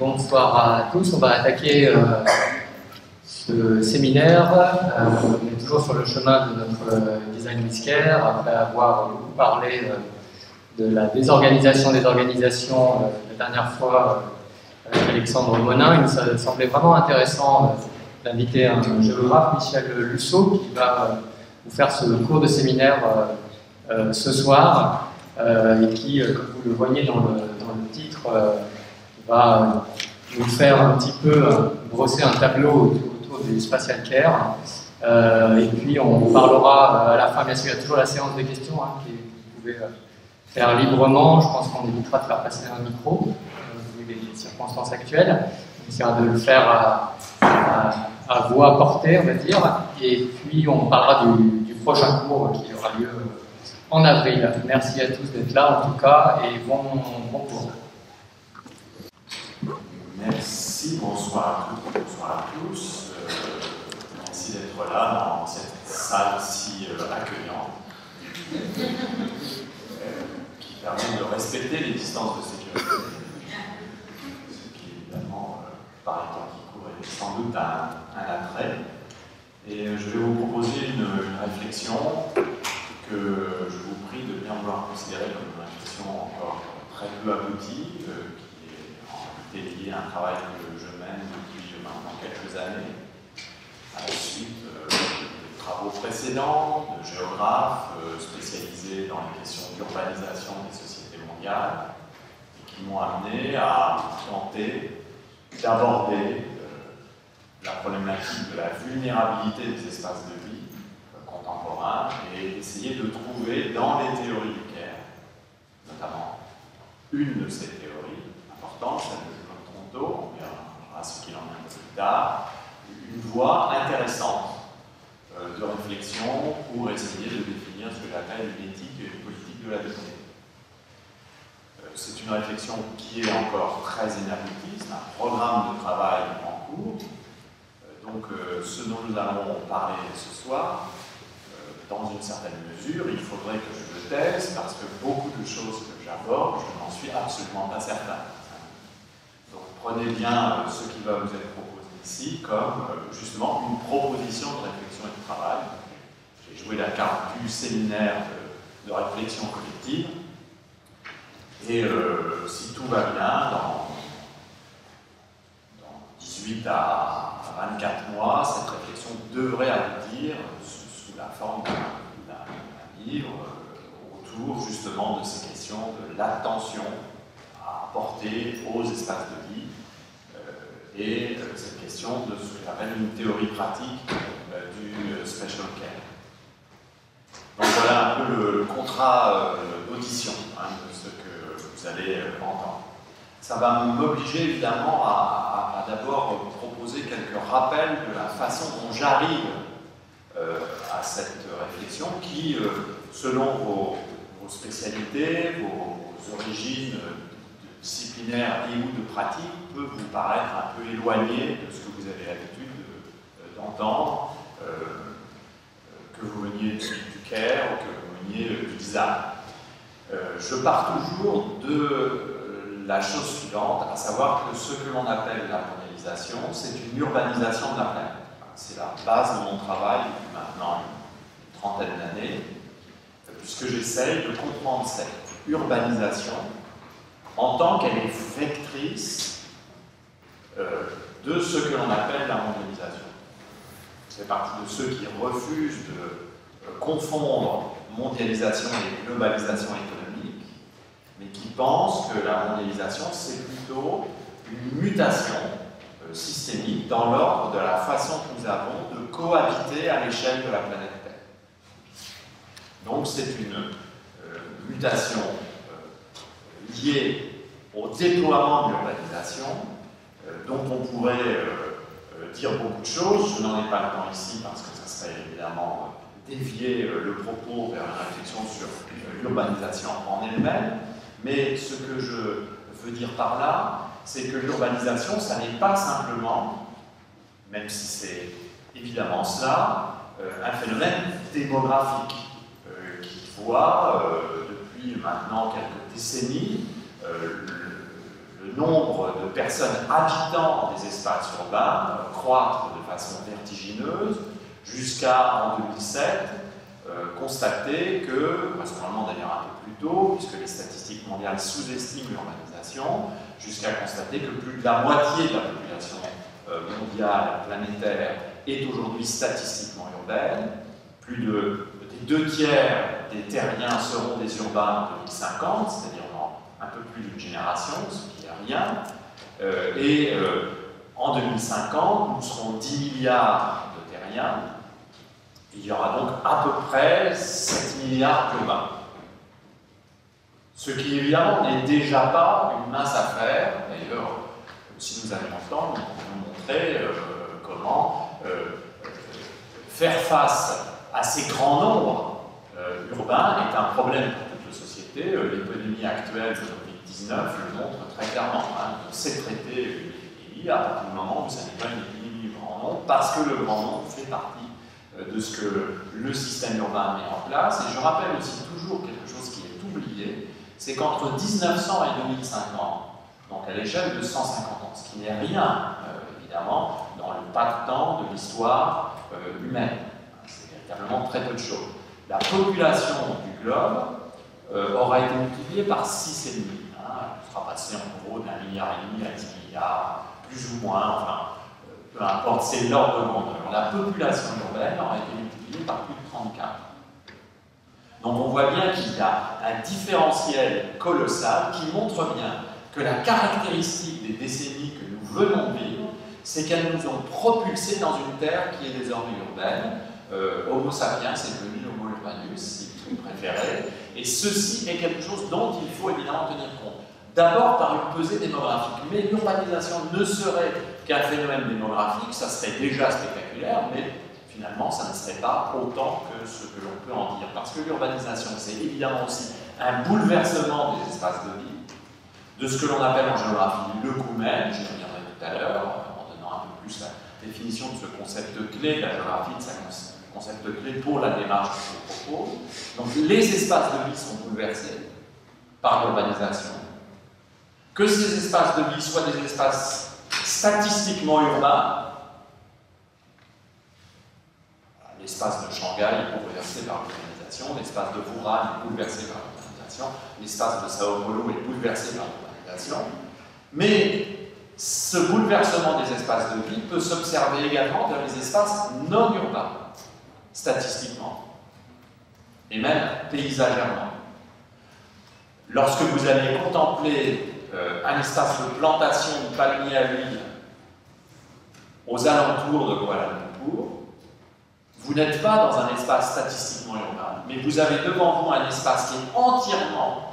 Bonsoir à tous. On va attaquer euh, ce séminaire. Euh, on est toujours sur le chemin de notre euh, design whisker, après avoir beaucoup parlé de la désorganisation des organisations la dernière fois avec Alexandre Monin. Il nous semblait vraiment intéressant d'inviter un géographe, Michel Lusseau, qui va vous faire ce cours de séminaire ce soir et qui, comme vous le voyez dans le, dans le titre, euh, va nous faire un petit peu euh, brosser un tableau autour, autour du spatial care. Euh, et puis on parlera euh, à la fin, bien sûr, il y a toujours la séance de questions hein, que vous pouvez faire librement. Je pense qu'on évitera de faire passer un micro, vu les circonstances actuelles. On essaiera de le faire à, à, à voix portée, on va dire. Et puis on parlera du, prochain cours qui aura lieu en avril. Merci à tous d'être là en tout cas et bon cours. Bonsoir à toutes, bonsoir à tous. Euh, merci d'être là dans cette salle si euh, accueillante euh, qui permet de respecter les distances de sécurité. Ce qui, évidemment, par les temps qui courent, est sans doute un, attrait. Et je vais vous proposer une, une réflexion que je vous prie de bien vouloir considérer comme une réflexion encore très peu aboutie, en réalité liée à un travail que je mène depuis maintenant quelques années, à la suite euh, de travaux précédents de géographes euh, spécialisés dans les questions d'urbanisation des sociétés mondiales, et qui m'ont amené à tenter d'aborder euh, la problématique de la vulnérabilité des espaces de vie contemporain et essayer de trouver dans les théories du Caire, notamment une de ces théories importantes, celle de Tronto, on verra ce qu'il en est plus tard, une voie intéressante euh, de réflexion pour essayer de définir ce que j'appelle une éthique et une politique de la donnée. Euh, C'est une réflexion qui est encore très inaboutie, c'est un programme de travail en cours. Euh, Donc, ce dont nous allons parler ce soir, dans une certaine mesure, il faudrait que je le teste parce que beaucoup de choses que j'aborde, je n'en suis absolument pas certain. Prenez bien euh, ce qui va vous être proposé ici comme euh, justement une proposition de réflexion et de travail. J'ai joué la carte du séminaire de, réflexion collective. Et euh, si tout va bien, dans, dans 18 à 24 mois, cette réflexion devrait aboutir sous, la forme d'un livre autour justement de ces questions de l'attention à apporter aux espaces de vie et cette question de ce que j'appelle une théorie pratique euh, du euh, special care. Donc voilà un peu le, contrat euh, d'audition hein, de ce que vous allez entendre. Ça va m'obliger évidemment à, à- à d'abord proposer quelques rappels de la façon dont j'arrive à cette réflexion qui, selon vos, spécialités, vos origines euh, disciplinaires et ou de pratique, peut vous paraître un peu éloignée de ce que vous avez l'habitude de- d'entendre, euh, euh, que vous veniez du, du care ou que vous veniez euh, du design. Euh, je pars toujours de euh, la chose suivante, à savoir que ce que l'on appelle la mondialisation, c'est une urbanisation de la planète. C'est la base de mon travail depuis maintenant une trentaine d'années, euh, puisque j'essaye de comprendre cette urbanisation en tant qu'elle est vectrice euh, de ce que l'on appelle la mondialisation. Fais partie de ceux qui refusent de euh, confondre mondialisation et globalisation économique, mais qui pensent que la mondialisation, c'est plutôt une mutation euh, systémique dans l'ordre de la façon que nous avons de cohabiter à l'échelle de la planète Terre. Donc c'est une mutation liée au déploiement de l'urbanisation, euh, dont on pourrait euh, euh, dire beaucoup de choses. Je n'en ai pas le temps ici parce que ça serait évidemment dévier le propos vers une réflexion sur l'urbanisation en elle-même. Mais ce que je veux dire par là, c'est que l'urbanisation, ça n'est pas simplement, même si c'est évidemment cela, un phénomène démographique qui voit depuis maintenant quelques décennies le- nombre de personnes habitant des espaces urbains croître de façon vertigineuse jusqu'à, en 2007, constater que, vraisemblablement d'ailleurs un peu plus tôt, puisque les statistiques mondiales sous-estiment l'urbanisation, jusqu'à constater que plus de la moitié de la population mondiale, planétaire, est aujourd'hui statistiquement urbaine, plus de deux tiers des terriens seront des urbains en 2050, c'est-à-dire dans un peu plus d'une génération, Euh, et euh, en 2050, nous serons 10 milliards de terriens. Il y aura donc à peu près 7 milliards d'urbains. Ce qui évidemment n'est déjà pas une mince affaire. D'ailleurs, si nous avions le temps, nous pourrions montrer euh, comment faire face à ces grands nombres urbains est un problème pour toute la société. L'économie actuelle Covid-19 le montre très clairement. Hein. On sait à partir du moment où ça n'est pas une épidémie du grand nombre, parce que le grand nombre fait partie euh, de ce que le système urbain met en place. Et je rappelle aussi toujours quelque chose qui est oublié, c'est qu'entre 1900 et 2050, donc à l'échelle de 150 ans, ce qui n'est rien, évidemment, dans le pas de temps de l'histoire humaine véritablement très peu de choses. La population du globe euh, aura été multipliée par 6,5. Sera passée en gros d'un milliard et demi à 10 milliards, plus ou moins, enfin, euh, peu importe, c'est l'ordre de grandeur. La population urbaine aura été multipliée par plus de 34. Donc on voit bien qu'il y a un différentiel colossal qui montre bien que la caractéristique des décennies que nous venons de vivre, c'est qu'elles nous ont propulsés dans une terre qui est désormais urbaine, euh, Homo sapiens est devenu Homo urbanus, si vous préférez, et ceci est quelque chose dont il faut évidemment tenir compte. D'abord par une pesée démographique, mais l'urbanisation ne serait qu'un phénomène démographique, ça serait déjà spectaculaire, mais finalement ça ne serait pas autant que ce que l'on peut en dire. Parce que l'urbanisation, c'est évidemment aussi un bouleversement des espaces de vie, de ce que l'on appelle en géographie le coumen, j'y reviendrai tout à l'heure en donnant un peu plus la définition de ce concept clé de la géographie, de sa concept clé pour la démarche que je propose. Donc les espaces de vie sont bouleversés par l'urbanisation. Que ces espaces de vie soient des espaces statistiquement urbains, l'espace de Shanghai est bouleversé par l'urbanisation, l'espace de Wuhan est bouleversé par l'urbanisation, l'espace de Sao Paulo est bouleversé par l'urbanisation, mais ce bouleversement des espaces de vie peut s'observer également dans les espaces non urbains statistiquement, et même paysagèrement. Lorsque vous allez contempler un espace de plantation de palmiers à huile aux alentours de Kuala Lumpur, vous n'êtes pas dans un espace statistiquement urbain, mais vous avez devant vous un espace qui est entièrement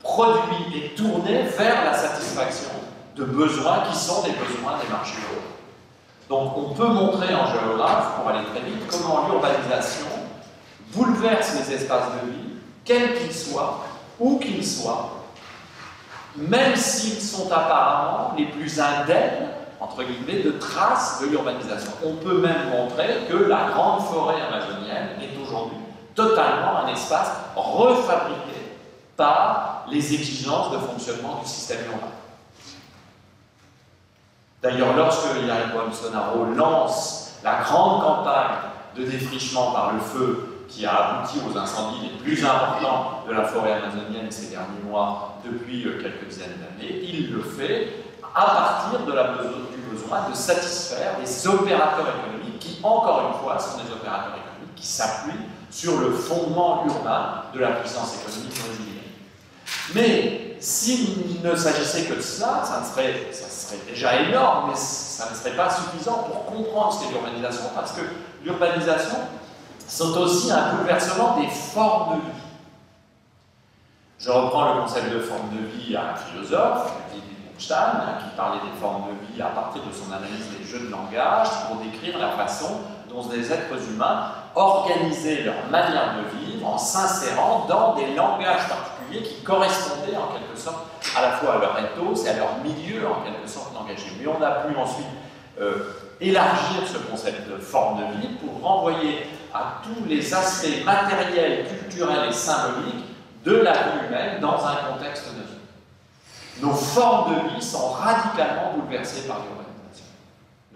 produit et tourné vers la satisfaction de besoins qui sont des besoins des marchés locaux. Donc on peut montrer en géographe, pour aller très vite, comment l'urbanisation bouleverse les espaces de vie, quels qu'ils soient, où qu'ils soient, même s'ils sont apparemment les plus indemnes, entre guillemets, de traces de l'urbanisation. On peut même montrer que la grande forêt amazonienne est aujourd'hui totalement un espace refabriqué par les exigences de fonctionnement du système urbain. D'ailleurs, lorsque Yair Bolsonaro lance la grande campagne de défrichement par le feu qui a abouti aux incendies les plus importants de la forêt amazonienne ces derniers mois depuis euh, quelques dizaines d'années, il le fait à partir de la du besoin de satisfaire les opérateurs économiques qui, encore une fois, sont des opérateurs économiques qui s'appuient sur le fondement urbain de la puissance économique brésilienne. Mais s'il ne s'agissait que de cela, ça, serait, ça serait déjà énorme, mais ça ne serait pas suffisant pour comprendre ce qu'est l'urbanisation, parce que l'urbanisation, c'est aussi un bouleversement des formes de vie. Je reprends le concept de forme de vie à un philosophe, Wittgenstein, qui parlait des formes de vie à partir de son analyse des jeux de langage pour décrire la façon dont les êtres humains organisaient leur manière de vivre en s'insérant dans des langages particuliers qui correspondaient en quelque sorte à la fois à leur ethos et à leur milieu en quelque sorte engagé. Mais on a pu ensuite euh, élargir ce concept de forme de vie pour renvoyer à tous les aspects matériels, culturels et symboliques de la vie humaine dans un contexte de. Nos formes de vie sont radicalement bouleversées par l'urbanisation.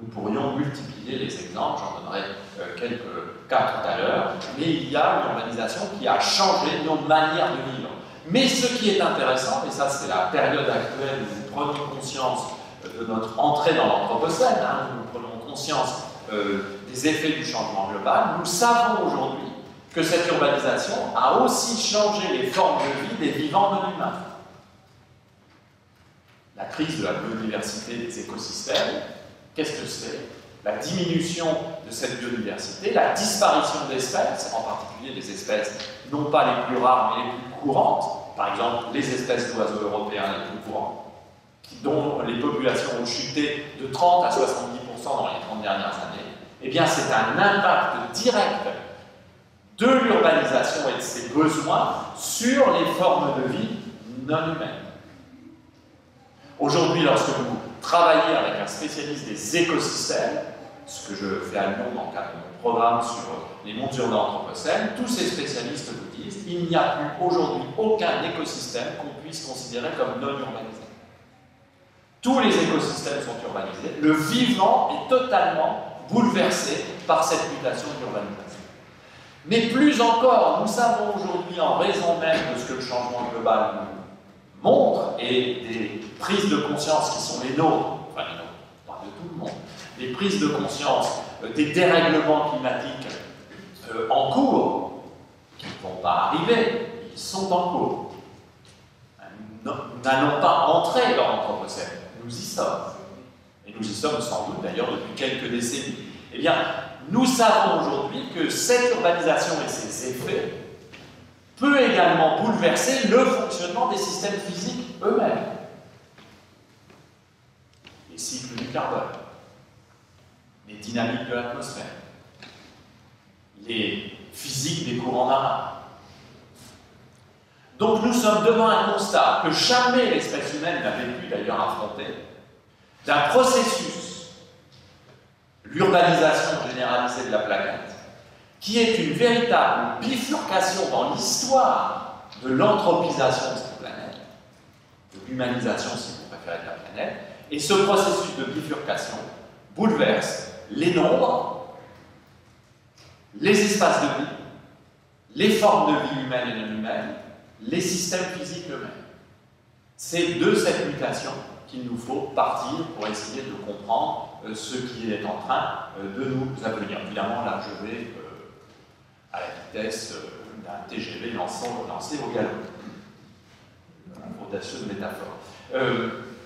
Nous pourrions multiplier les exemples, j'en donnerai euh, quelques cas tout à l'heure, mais il y a une urbanisation qui a changé nos manières de vivre. Mais ce qui est intéressant, et ça c'est la période actuelle où nous prenons conscience de notre entrée dans l'Anthropocène, hein, où nous prenons conscience euh, des effets du changement global, nous savons aujourd'hui que cette urbanisation a aussi changé les formes de vie des vivants non humains. La crise de la biodiversité des écosystèmes, qu'est-ce que c'est? La diminution de cette biodiversité, la disparition d'espèces, en particulier des espèces non pas les plus rares mais les plus courantes, par exemple les espèces d'oiseaux européens les plus courantes, dont les populations ont chuté de 30 à 70% dans les 30 dernières années, eh bien c'est un impact direct de l'urbanisation et de ses besoins sur les formes de vie non humaines. Aujourd'hui, lorsque vous travaillez avec un spécialiste des écosystèmes, ce que je fais à Lyon dans le cadre de mon programme sur les montures d'Anthropocène, tous ces spécialistes vous disent qu'il n'y a plus aujourd'hui aucun écosystème qu'on puisse considérer comme non urbanisé. Tous les écosystèmes sont urbanisés. Le vivant est totalement bouleversé par cette mutation de l'urbanisation. Mais plus encore, nous savons aujourd'hui, en raison même de ce que le changement global nous montre et des prises de conscience qui sont les nôtres, enfin les nôtres, pas de tout le monde, des prises de conscience euh, des dérèglements climatiques euh, en cours, qui ne vont pas arriver, ils sont en cours. Nous n'allons pas entrer dans l'Anthropocène nous y sommes. Nous y sommes sans doute d'ailleurs depuis quelques décennies. Eh bien, nous savons aujourd'hui que cette urbanisation et ses effets peut également bouleverser le fonctionnement des systèmes physiques eux-mêmes. Les cycles du carbone, les dynamiques de l'atmosphère, les physiques des courants marins. Donc nous sommes devant un constat que jamais l'espèce humaine n'avait pu d'ailleurs affronter, d'un processus, l'urbanisation généralisée de la planète, qui est une véritable bifurcation dans l'histoire de l'anthropisation de cette planète, de l'humanisation si vous préférez de la planète, et ce processus de bifurcation bouleverse les nombres, les espaces de vie, les formes de vie humaines et non humaines, les systèmes physiques eux-mêmes. C'est de cette mutation qu'il nous faut partir pour essayer de comprendre euh, ce qui est en train euh, de nous advenir. Évidemment, là, je vais euh, à la vitesse d'un TGV lancé, lancé au galop. Audacieuse métaphore.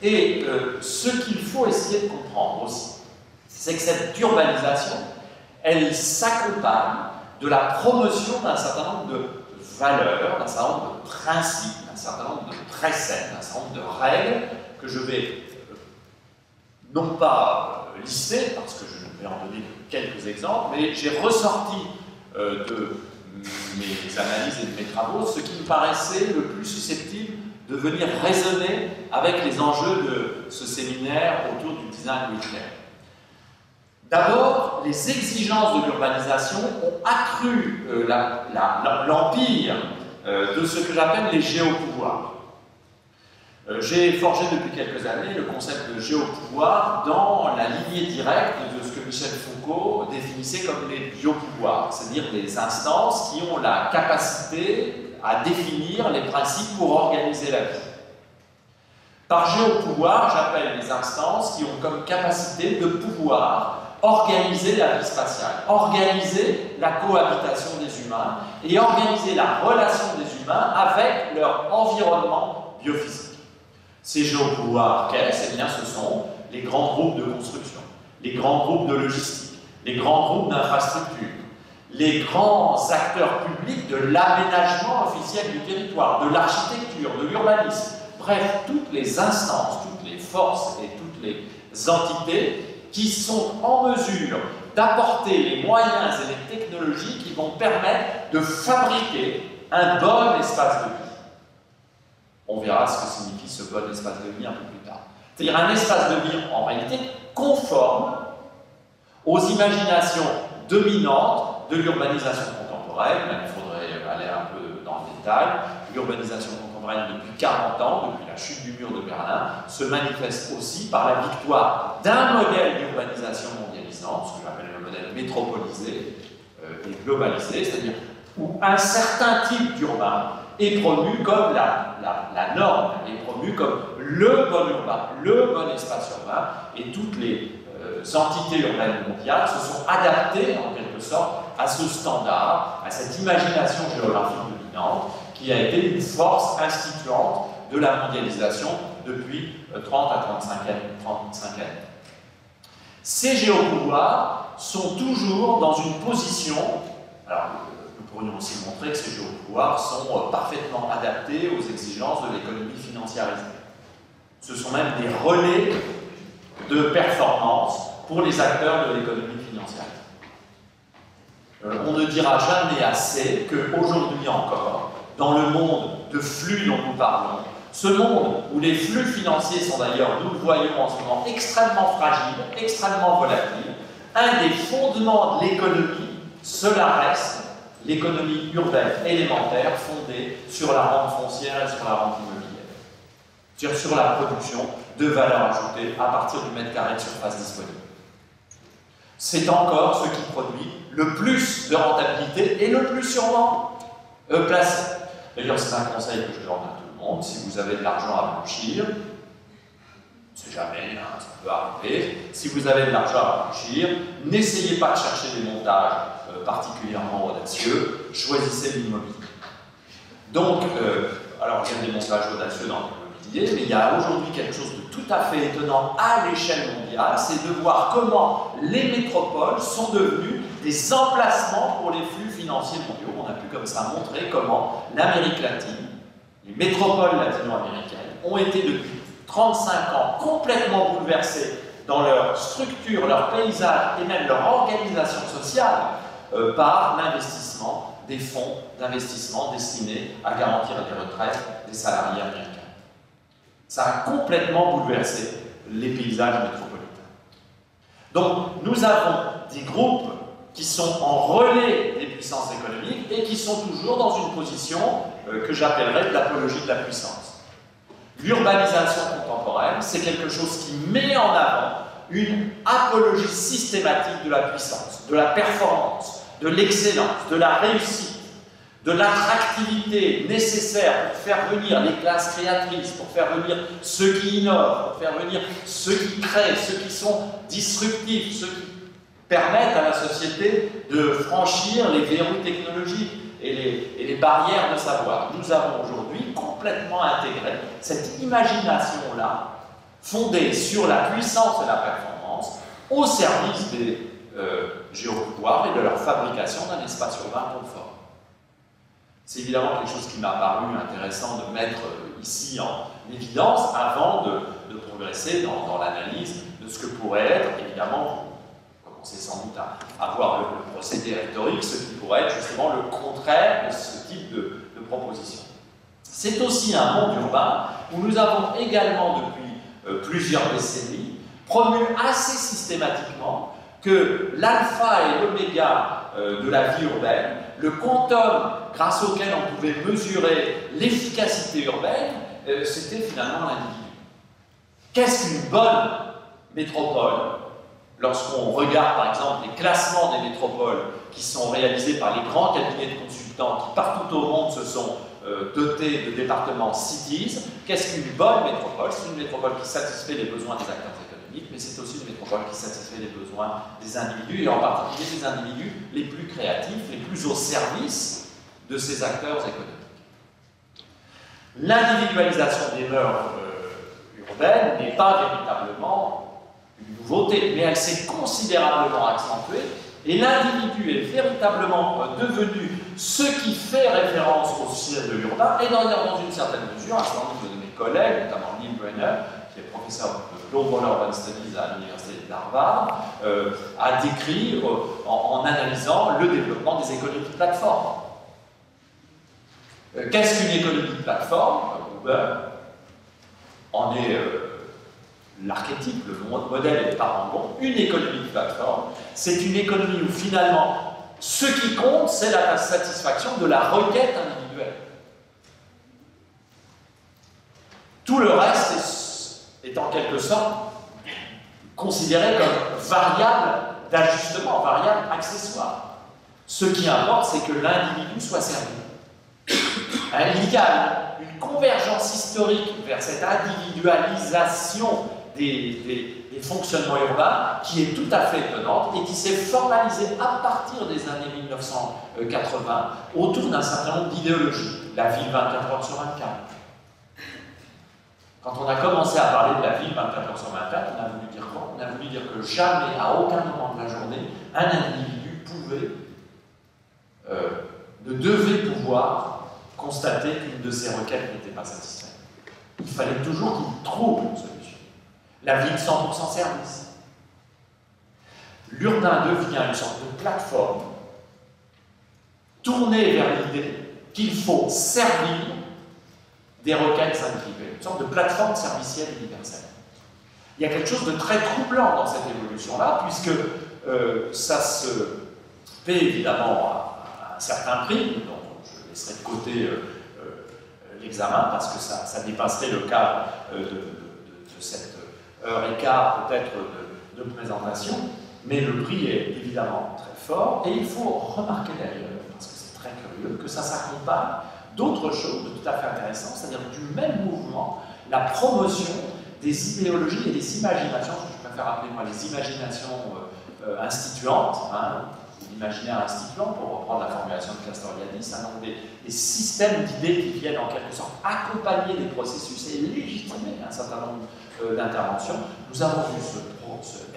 et ce qu'il faut essayer de comprendre aussi, c'est que cette urbanisation, elle s'accompagne de la promotion d'un certain nombre de valeurs, d'un certain nombre de principes, d'un certain nombre de préceptes, d'un certain nombre de règles que je vais euh, non pas euh, lister, parce que je vais en donner quelques exemples, mais j'ai ressorti euh, de mes analyses et de mes travaux ce qui me paraissait le plus susceptible de venir résonner avec les enjeux de ce séminaire autour du design nucléaire. D'abord, les exigences de l'urbanisation ont accru l'empire de ce que j'appelle les géopouvoirs. Euh, j'ai forgé depuis quelques années le concept de géopouvoir dans la lignée directe de ce que Michel Foucault définissait comme les biopouvoirs, c'est-à-dire des instances qui ont la capacité à définir les principes pour organiser la vie. Par géopouvoir, j'appelle les instances qui ont comme capacité de pouvoir organiser la vie spatiale, organiser la cohabitation des humains et organiser la relation des humains avec leur environnement biophysique. Ces géopouvoirs, qu'est-ce Eh bien, ce sont les grands groupes de construction, les grands groupes de logistique, les grands groupes d'infrastructure, les grands acteurs publics de l'aménagement officiel du territoire, de l'architecture, de l'urbanisme, bref, toutes les instances, toutes les forces et toutes les entités qui sont en mesure d'apporter les moyens et les technologies qui vont permettre de fabriquer un bon espace de vie. On verra ce que signifie ce bon espace de vie un peu plus tard. C'est-à-dire un espace de vie en réalité conforme aux imaginations dominantes de l'urbanisation contemporaine. il faudrait aller un peu dans le occidentale. L'urbanisation contemporaine depuis 40 ans, depuis la chute du mur de Berlin, se manifeste aussi par la victoire d'un modèle d'urbanisation mondialisante, ce que j'appelle le modèle métropolisé euh, et globalisé, c'est-à-dire où un certain type d'urbain est promu comme la, la, norme, est promu comme le bon urbain, le bon espace urbain, et toutes les euh, entités urbaines mondiales se sont adaptées en quelque sorte à ce standard, à cette imagination géographique dominante qui a été une force instituante de la mondialisation depuis 30 euh, à 35 années. Ces géopouvoirs sont toujours dans une position, alors pourrions aussi montrer que ces géopouvoirs sont euh, parfaitement adaptés aux exigences de l'économie financiarisée. Ce sont même des relais de performance pour les acteurs de l'économie financière. Euh, on ne dira jamais assez qu'aujourd'hui encore, dans le monde de flux dont nous parlons, ce monde où les flux financiers sont d'ailleurs, nous le voyons en ce moment, extrêmement fragiles, extrêmement volatiles, un des fondements de l'économie, cela reste l'économie urbaine élémentaire fondée sur la rente foncière et sur la rente immobilière, sur la production de valeur ajoutée à partir du mètre carré de surface disponible. C'est encore ce qui produit le plus de rentabilité et le plus sûrement euh, placé. D'ailleurs, c'est un conseil que je donne à tout le monde. Si vous avez de l'argent à blanchir, c'est jamais, hein, ça peut arriver. Si vous avez de l'argent à blanchir, n'essayez pas de chercher des montages particulièrement audacieux, choisissez l'immobilier. Donc, euh, alors a des montages audacieux dans l'immobilier, mais il y a aujourd'hui quelque chose de tout à fait étonnant à l'échelle mondiale, c'est de voir comment les métropoles sont devenues des emplacements pour les flux financiers mondiaux. On a pu comme ça montrer comment l'Amérique latine, les métropoles latino-américaines, ont été depuis 35 ans complètement bouleversées dans leur structure, leur paysage et même leur organisation sociale euh, par l'investissement des fonds d'investissement destinés à garantir les retraites des salariés américains. Ça a complètement bouleversé les paysages métropolitains. Donc nous avons des groupes qui sont en relais des puissances économiques et qui sont toujours dans une position euh, que j'appellerais l'apologie de la puissance. L'urbanisation contemporaine, c'est quelque chose qui met en avant une apologie systématique de la puissance, de la performance, de l'excellence, de la réussite, de l'attractivité nécessaire pour faire venir les classes créatrices, pour faire venir ceux qui innovent, pour faire venir ceux qui créent, ceux qui sont disruptifs, ceux qui permettent à la société de franchir les verrous technologiques et les, et les barrières de savoir. Nous avons aujourd'hui complètement intégré cette imagination-là, fondée sur la puissance et la performance, au service des euh, et de leur fabrication d'un espace urbain conforme. C'est évidemment quelque chose qui m'a paru intéressant de mettre euh, ici en évidence avant de, progresser dans, l'analyse de ce que pourrait être, évidemment, c'est sans doute à, avoir le, procédé rhétorique, ce qui pourrait être justement le contraire de ce type de, proposition. C'est aussi un monde urbain où nous avons également depuis euh, plusieurs décennies promu assez systématiquement que l'alpha et l'oméga euh, de la vie urbaine, le quantum grâce auquel on pouvait mesurer l'efficacité urbaine, euh, c'était finalement l'individu. Qu'est-ce qu'une bonne métropole lorsqu'on regarde par exemple les classements des métropoles qui sont réalisés par les grands cabinets de consultants qui partout au monde se sont euh, dotés de départements cities, qu'est-ce qu'une bonne métropole? C'est une métropole qui satisfait les besoins des acteurs économiques, mais c'est aussi une métropole qui satisfait les besoins des individus, et en particulier des individus les plus créatifs, les plus au service de ces acteurs économiques. L'individualisation des mœurs euh, urbaines n'est pas véritablement nouveauté, mais elle s'est considérablement accentuée et l'individu est véritablement euh, devenu ce qui fait référence au ciel de l'urbain, et dans une certaine mesure, un certain nombre de mes collègues, notamment Neil Brenner, qui est professeur de Global Urban Studies à l'université d'Harvard, euh, a décrit euh, en, analysant le développement des économies de plateforme. Qu'est-ce qu'une économie de plateforme? Uber en est l'archétype, le modèle est pas bon, une économie de plateforme, c'est une économie où finalement, ce qui compte, c'est la satisfaction de la requête individuelle. Tout le reste est, en quelque sorte considéré comme variable d'ajustement, variable accessoire. Ce qui importe, c'est que l'individu soit servi. Y a une convergence historique vers cette individualisation des, fonctionnements urbains qui est tout à fait étonnante et qui s'est formalisée à partir des années 1980 autour d'un certain nombre d'idéologies. La ville 24 heures sur 24. Quand on a commencé à parler de la ville 24 heures sur 24, on a voulu dire quoi? On a voulu dire que jamais, à aucun moment de la journée, un individu pouvait, euh, ne devait pouvoir constater qu'une de ses requêtes n'était pas satisfaite. Il fallait toujours qu'il trouve une solution. La ville 100% service. L'urbain devient une sorte de plateforme tournée vers l'idée qu'il faut servir des requêtes individuelles, une sorte de plateforme servicielle universelle. Il y a quelque chose de très troublant dans cette évolution-là, puisque euh, ça se paie évidemment à, un certain prix, donc je laisserai de côté euh, euh, l'examen parce que ça, ça, dépasserait le cadre de, de, cette heure et quart peut-être de, présentation, mais le prix est évidemment très fort, et il faut remarquer d'ailleurs, parce que c'est très curieux, que ça s'accompagne d'autres choses de tout à fait intéressantes, c'est-à-dire du même mouvement, la promotion des idéologies et des imaginations, je préfère appeler moi les imaginations euh, euh, instituantes, hein, l'imaginaire instituant, pour reprendre la formulation de Castoriadis, des, systèmes d'idées qui viennent en quelque sorte accompagner des processus et légitimer un certain nombre euh, d'interventions. Nous avons vu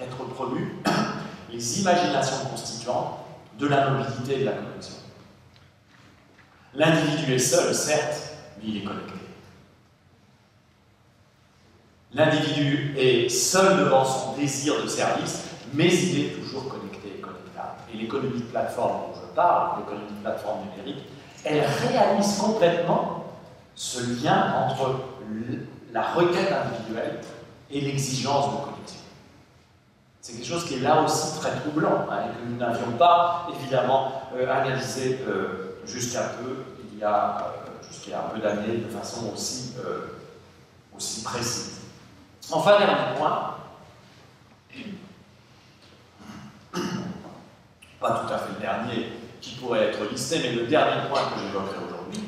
être produits les imaginations constituantes de la mobilité et de la connexion. L'individu est seul, certes, mais il est connecté. L'individu est seul devant son désir de service, mais il est toujours connecté et connectable. Et l'économie de plateforme dont je parle, l'économie de plateforme numérique, elle réalise complètement ce lien entre la requête individuelle et l'exigence de connexion. C'est quelque chose qui est là aussi très troublant hein, et que nous n'avions pas évidemment euh, analysé euh, jusqu'à peu, il y a euh, jusqu'à un peu d'années, de façon aussi, aussi précise. Enfin, dernier point, pas tout à fait le dernier qui pourrait être listé, mais le dernier point que j'évoquerai aujourd'hui,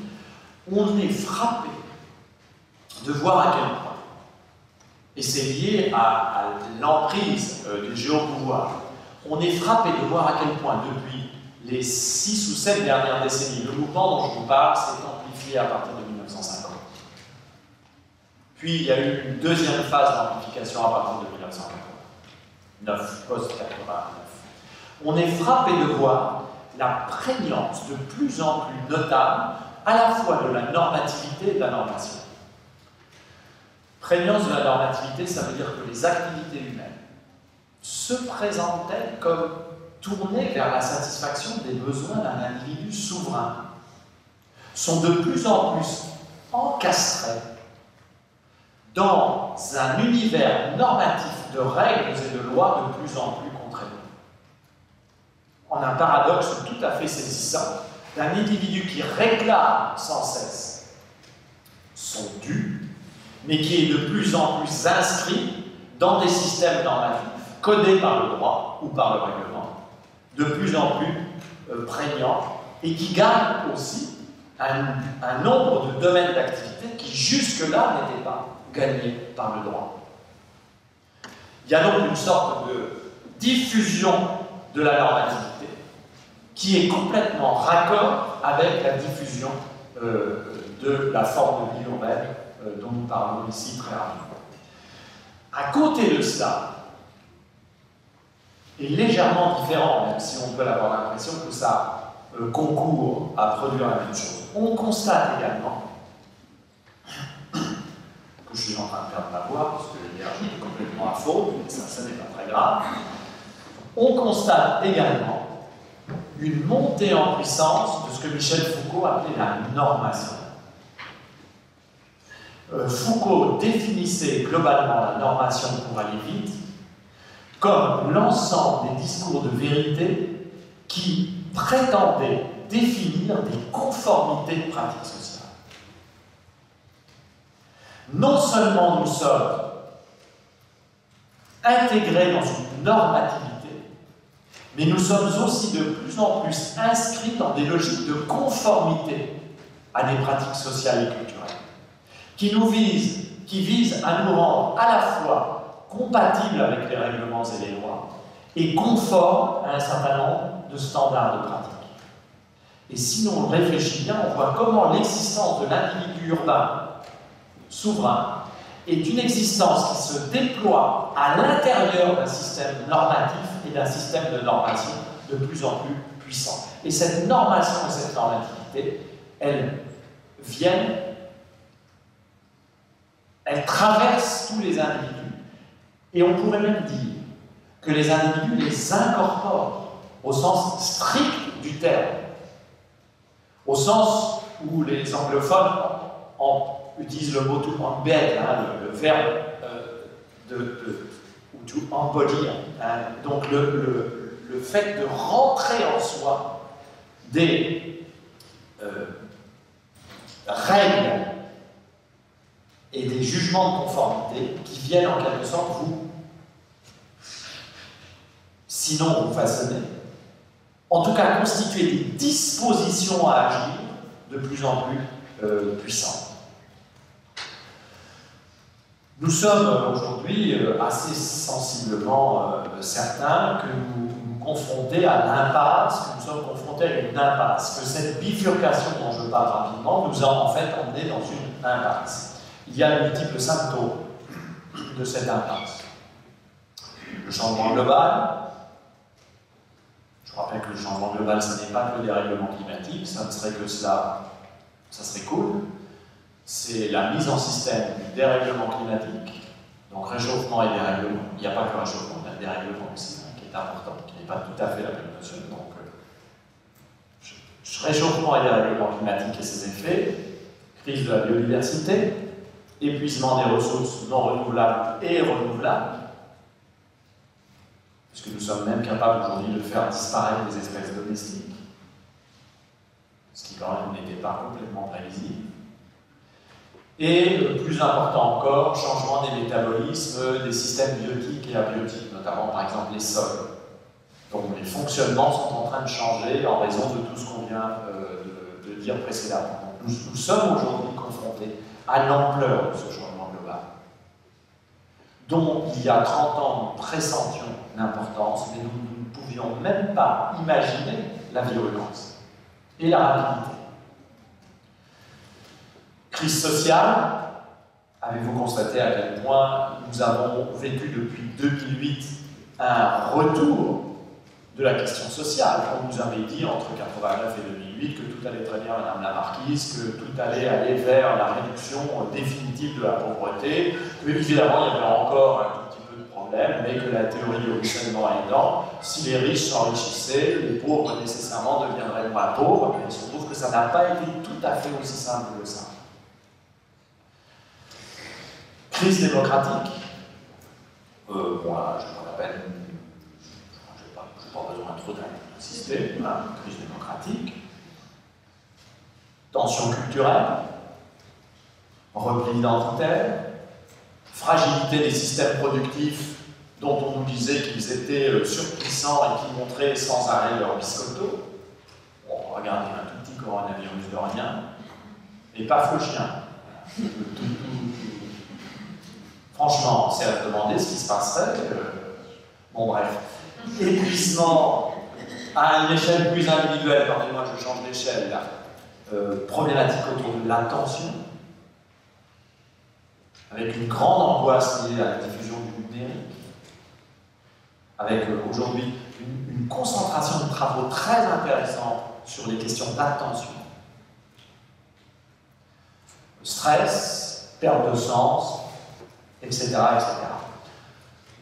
on est frappé de voir à quel point, et c'est lié à, l'emprise euh, du géopouvoir, on est frappé de voir à quel point depuis les six ou sept dernières décennies, le mouvement dont je vous parle s'est amplifié à partir de 1950. Puis il y a eu une deuxième phase d'amplification à partir de 1989, post-89. On est frappé de voir la prégnance de plus en plus notable à la fois de la normativité et de la normation. Prégnance de la normativité, ça veut dire que les activités humaines se présentaient comme tournées vers la satisfaction des besoins d'un individu souverain, sont de plus en plus encastrées dans un univers normatif de règles et de lois de plus en plus contraignants. En un paradoxe tout à fait saisissant d'un individu qui réclame sans cesse son dû, mais qui est de plus en plus inscrit dans des systèmes normatifs codés par le droit ou par le règlement, de plus en plus euh, prégnants, et qui gagne aussi un, nombre de domaines d'activité qui jusque-là n'étaient pas gagné par le droit. Il y a donc une sorte de diffusion de la normativité qui est complètement raccord avec la diffusion euh, de la forme de vie urbaine euh, dont nous parlons ici très rapidement. À côté de cela, est légèrement différent, même si on peut avoir l'impression que ça euh, concourt à produire la même chose. On constate également je suis en train de perdre ma voix parce que l'énergie est complètement à faute, mais ça, ça n'est pas très grave. On constate également une montée en puissance de ce que Michel Foucault appelait la normation. Euh, Foucault définissait globalement la normation pour aller vite comme l'ensemble des discours de vérité qui prétendaient définir des conformités de pratiques sociales. Non seulement nous sommes intégrés dans une normativité, mais nous sommes aussi de plus en plus inscrits dans des logiques de conformité à des pratiques sociales et culturelles, qui nous visent, qui visent à nous rendre à la fois compatibles avec les règlements et les lois et conformes à un certain nombre de standards de pratique. Et si on réfléchit bien, on voit comment l'existence de l'individu urbain souverain est une existence qui se déploie à l'intérieur d'un système normatif et d'un système de normation de plus en plus puissant. Et cette normation et cette normativité, elles viennent, elles traversent tous les individus. Et on pourrait même dire que les individus les incorporent au sens strict du terme, au sens où les anglophones en utilise le mot to embed, hein, le, verbe euh, de, ou to embody. Hein. donc le, le, fait de rentrer en soi des euh, règles et des jugements de conformité qui viennent en quelque sorte vous, sinon vous façonner, en tout cas constituer des dispositions à agir de plus en plus euh, puissantes. Nous sommes euh, aujourd'hui euh, assez sensiblement certains que nous nous confrontés à l'impasse, que nous sommes confrontés à une impasse, que cette bifurcation dont je parle rapidement nous a en fait emmenés dans une impasse. Il y a multiples symptômes de cette impasse. Le changement global. Je rappelle que le changement global, ce n'est pas que le dérèglement climatique, ça ne serait que cela, ça serait cool c'est la mise en système du dérèglement climatique, donc réchauffement et dérèglement. Il n'y a pas que réchauffement, il y a le dérèglement aussi, hein, qui est important, qui n'est pas tout à fait la même notion. Donc, euh, réchauffement et dérèglement climatique et ses effets, crise de la biodiversité, épuisement des ressources non renouvelables et renouvelables, puisque nous sommes même capables aujourd'hui de faire disparaître des espèces domestiques, ce qui quand même n'était pas complètement prévisible. Et le plus important encore, changement des métabolismes, des systèmes biotiques et abiotiques, notamment par exemple les sols. Donc les fonctionnements sont en train de changer en raison de tout ce qu'on vient euh, de, dire précédemment. nous sommes aujourd'hui confrontés à l'ampleur de ce changement global, dont il y a 30 ans nous pressentions l'importance, mais nous ne pouvions même pas imaginer la virulence et la rapidité. Crise sociale, avez-vous constaté à quel point nous avons vécu depuis 2008 un retour de la question sociale? On nous avait dit entre 1989 et 2008 que tout allait très bien, Madame la Marquise, que tout allait aller vers la réduction définitive de la pauvreté, que évidemment il y avait encore mais que la théorie du ruissellement aidant, si les riches s'enrichissaient, les pauvres nécessairement deviendraient moins pauvres, mais il se trouve que ça n'a pas été tout à fait aussi simple que ça. Crise démocratique. Euh, bon, là, je prends la peine, je n'ai pas, pas, besoin trop d'insister. Hein, crise démocratique. Tension culturelle. Repli identitaire. Fragilité des systèmes productifs dont on nous disait qu'ils étaient euh, surpuissants et qui montraient sans arrêt leur biscotto. Bon, regardez un tout petit coronavirus de rien, et pas le chien. Franchement, c'est à se demander ce qui se passerait. Euh, bon, bref. Épuisement à une échelle plus individuelle, pardonnez-moi, je change d'échelle là. Euh, problématique autour de l'attention, avec une grande angoisse liée à la diffusion du numérique, avec euh, aujourd'hui une, concentration de travaux très intéressants sur les questions d'attention. Stress, perte de sens, etc.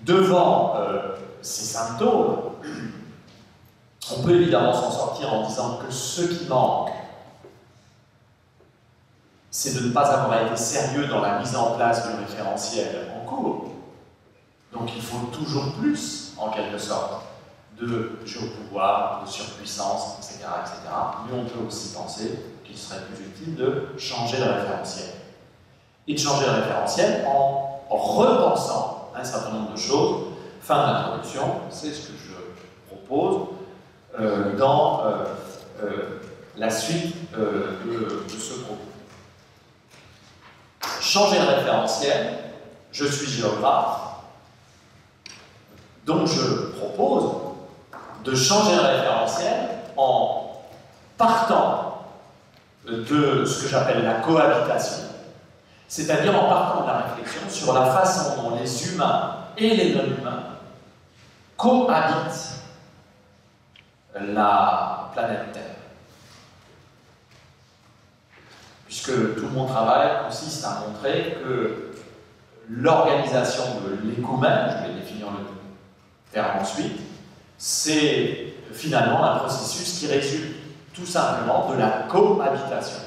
Devant euh, ces symptômes, on peut évidemment s'en sortir en disant que ce qui manque, c'est de ne pas avoir été sérieux dans la mise en place du référentiel en cours. Donc il faut toujours plus, en quelque sorte, de géopouvoir, de surpuissance, etc., etc. Mais on peut aussi penser qu'il serait plus utile de changer le référentiel. et de changer le référentiel en repensant un certain nombre de choses. Fin d'introduction, c'est ce que je propose euh, dans euh, euh, la suite de, ce propos. Changer le référentiel, je suis géographe, donc je propose de changer le référentiel en partant de ce que j'appelle la cohabitation, c'est-à-dire en partant de la réflexion sur la façon dont les humains et les non-humains cohabitent la planète Terre. Puisque tout mon travail consiste à montrer que l'organisation de l'écoumène, je vais définir le terme ensuite, c'est finalement un processus qui résulte tout simplement de la cohabitation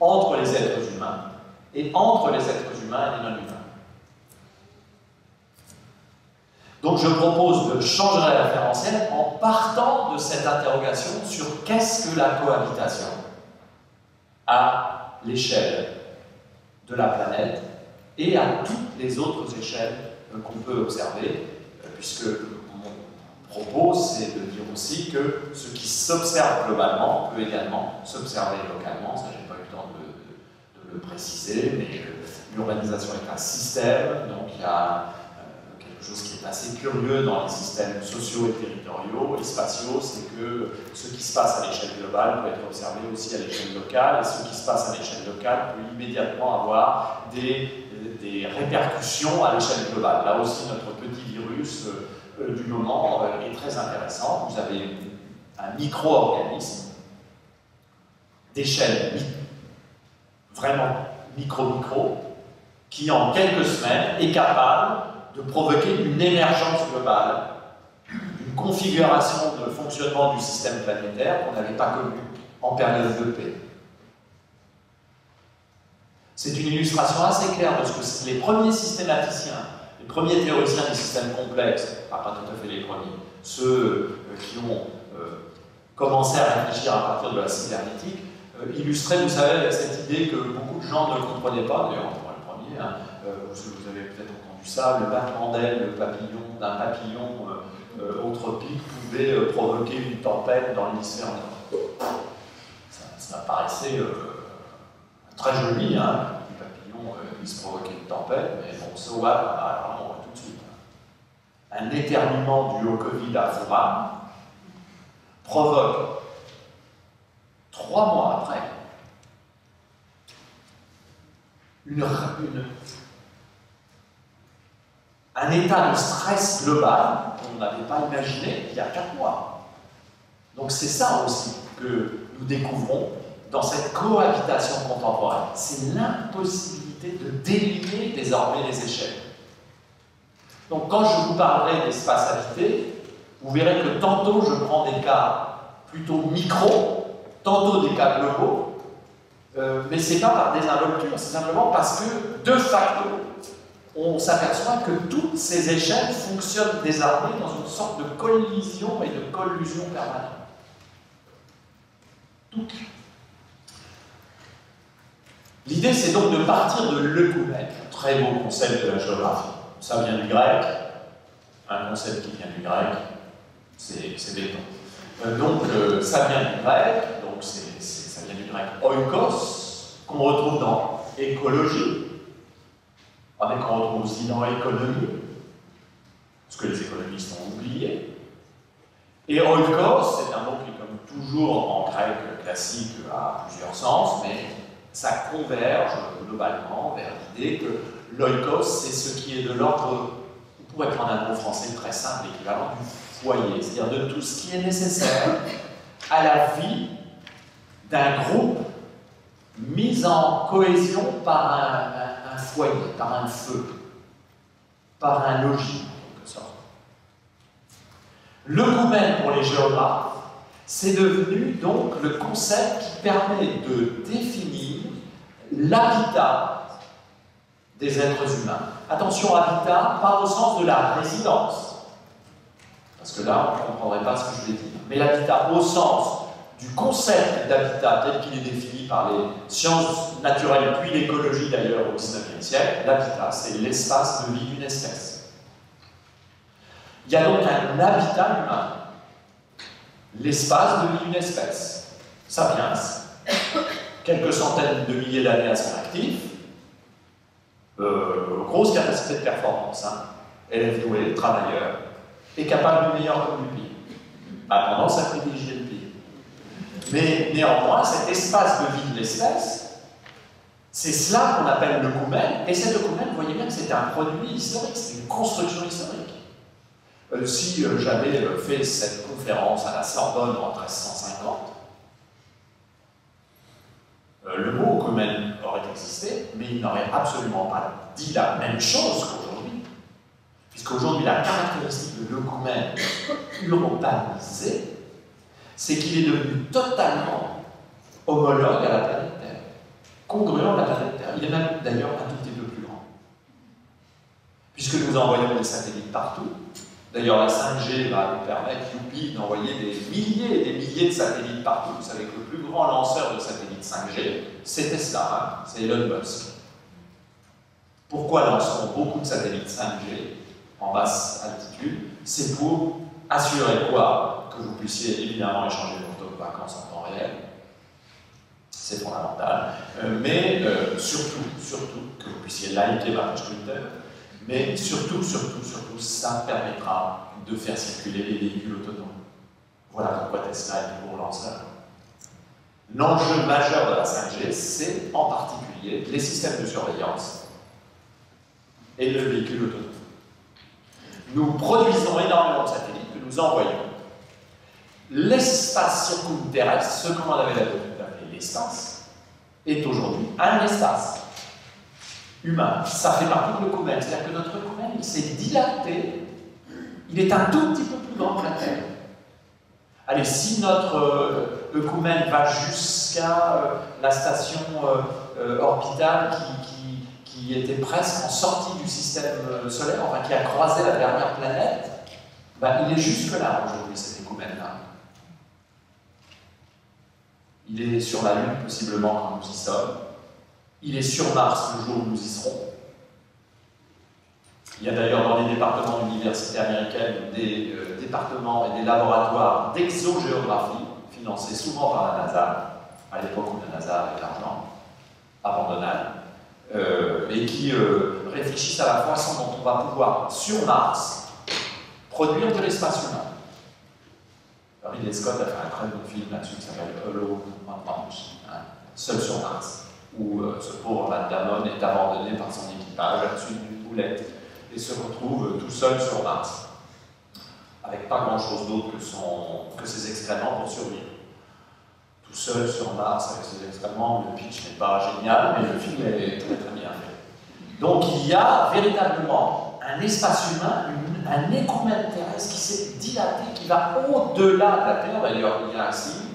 entre les êtres humains et entre les êtres humains et les non-humains. Donc je propose de changer la référentiel en partant de cette interrogation sur qu'est-ce que la cohabitation à l'échelle de la planète et à toutes les autres échelles qu'on peut observer, puisque mon propos, c'est de dire aussi que ce qui s'observe globalement peut également s'observer localement, ça j'ai pas eu le temps de, de le préciser, mais l'urbanisation est un système, donc il y a chose qui est assez curieux dans les systèmes sociaux et territoriaux et spatiaux, c'est que ce qui se passe à l'échelle globale peut être observé aussi à l'échelle locale, et ce qui se passe à l'échelle locale peut immédiatement avoir des, répercussions à l'échelle globale. Là aussi, notre petit virus euh, du moment euh, est très intéressant. Vous avez un micro-organisme d'échelle vraiment micro-micro, qui en quelques semaines est capable de provoquer une émergence globale, une configuration de fonctionnement du système planétaire qu'on n'avait pas connu en période de paix. C'est une illustration assez claire de ce que les premiers systématiciens, les premiers théoriciens des systèmes complexes, pas tout à fait les premiers, ceux euh, qui ont euh, commencé à réfléchir à partir de la cybernétique, euh, illustraient, vous savez, cette idée que beaucoup de gens ne comprenaient pas, d'ailleurs, le premier, hein, vous avez peut-être ça, le battement d'aile papillon, d'un papillon euh, euh pouvait euh, provoquer une tempête dans l'hémisphère nord. Ça, ça, paraissait euh, très joli, hein, un papillon puisse provoquer une tempête, mais bon, so what, alors on voit tout de suite. Un éternuement dû au Covid à Wuhan provoque trois mois après une, une un état de stress global qu'on n'avait pas imaginé il y a quatre mois. Donc c'est ça aussi que nous découvrons dans cette cohabitation contemporaine. C'est l'impossibilité de délimiter désormais les échelles. Donc quand je vous parlerai d'espace habité, vous verrez que tantôt je prends des cas plutôt micro, tantôt des cas globaux, euh, mais ce n'est pas par désinvolture, c'est simplement parce que de facto, on s'aperçoit que toutes ces échelles fonctionnent désormais dans une sorte de collision et de collusion permanente. Toutes. L'idée, c'est donc de partir de l'œcumène, un très beau concept de la géographie. Ça vient du grec, un concept qui vient du grec, c'est béton. Euh, donc, euh, ça vient du grec, donc ça vient du grec oikos, qu'on retrouve dans écologie, avec retrouve aussi dans l'économie, ce que les économistes ont oublié. Et oikos, c'est un mot qui, comme toujours en grec classique, a plusieurs sens, mais ça converge globalement vers l'idée que l'oikos, c'est ce qui est de l'ordre, on pourrait prendre un mot français très simple, l'équivalent du foyer, c'est-à-dire de tout ce qui est nécessaire à la vie d'un groupe mis en cohésion par un, foyer, par un feu, par un logis, en quelque sorte. Le goumène pour les géographes, c'est devenu donc le concept qui permet de définir l'habitat des êtres humains. Attention, habitat, pas au sens de la résidence, parce que là, on ne comprendrait pas ce que je vais dire, mais l'habitat au sens du concept d'habitat tel qu'il est défini par les sciences naturelles, puis l'écologie d'ailleurs au XIXe siècle, l'habitat, c'est l'espace de vie d'une espèce. Il y a donc un habitat humain, l'espace de vie d'une espèce. Sapiens, quelques centaines de milliers d'années à son actif, euh, grosse capacité de performance, hein. élève doué, travailleur, est capable du meilleur comme pire. A tendance à privilégier. Mais néanmoins, cet espace de vie de l'espèce, c'est cela qu'on appelle le coumen, et cet coumen, vous voyez bien que c'est un produit historique, c'est une construction historique. Euh, si euh, j'avais euh, fait cette conférence à la Sorbonne en 1350, le mot coumen aurait existé, mais il n'aurait absolument pas dit la même chose qu'aujourd'hui. Puisqu'aujourd'hui, la caractéristique de l'œcumène urbanisé, c'est qu'il est devenu totalement homologue à la planète Terre, congruent à la planète Terre. Il est même d'ailleurs un tout petit peu plus grand. Puisque nous envoyons des satellites partout, D'ailleurs, la 5G va nous permettre, youpi, d'envoyer des milliers et des milliers de satellites partout. Vous savez que le plus grand lanceur de satellites 5G, c'est Tesla, hein, c'est Elon Musk. Pourquoi lancerons beaucoup de satellites 5G en basse altitude? C'est pour assurer quoi Que vous puissiez évidemment échanger vos de vacances en temps réel. C'est fondamental. Euh, mais euh, surtout, surtout, que vous puissiez liker ma page mais surtout, surtout, surtout, ça permettra de faire circuler les véhicules autonomes. Voilà pourquoi Tesla est gros lanceur. L'enjeu majeur de la 5G, c'est en particulier les systèmes de surveillance et le véhicule autonome. Nous produisons énormément de satellites nous envoyons. L'espace circumterrestre, ce qu'on avait d'appeler l'espace, est aujourd'hui un espace humain. Ça fait partie de l'œcumène. C'est-à-dire que notre il s'est dilaté. Il est un tout petit peu plus grand que la Terre. Allez, si notre œcumène euh, va jusqu'à euh, la station euh, orbitale qui, était presque en sortie du système solaire, enfin qui a croisé la dernière planète, ben, il est jusque-là aujourd'hui, cet œcumène-là. Il est sur la Lune, possiblement, quand nous y sommes. Il est sur Mars le jour où nous y serons. Il y a d'ailleurs dans les départements d'université américaines des euh, départements et des laboratoires d'exogéographie financés souvent par la NASA, à l'époque où la NASA avait l'argent, abandonnable, euh, et qui euh, réfléchissent à la façon dont on va pouvoir, sur Mars, produire de l'espace humain. Ridley Scott a fait un très bon film là-dessus qui s'appelle Hello, Punch, hein, Seul sur Mars où euh, ce pauvre Matt est abandonné par son équipage à-dessus d'une boulette et se retrouve euh, tout seul sur Mars, avec pas grand-chose d'autre que, que ses excréments pour survivre. Tout seul sur Mars avec ses excréments, le pitch n'est pas génial, mais le film est très très bien fait. Donc il y a véritablement un espace humain, un écoumène terrestre qui s'est dilaté, qui va au-delà de la Terre. D'ailleurs, il y a signe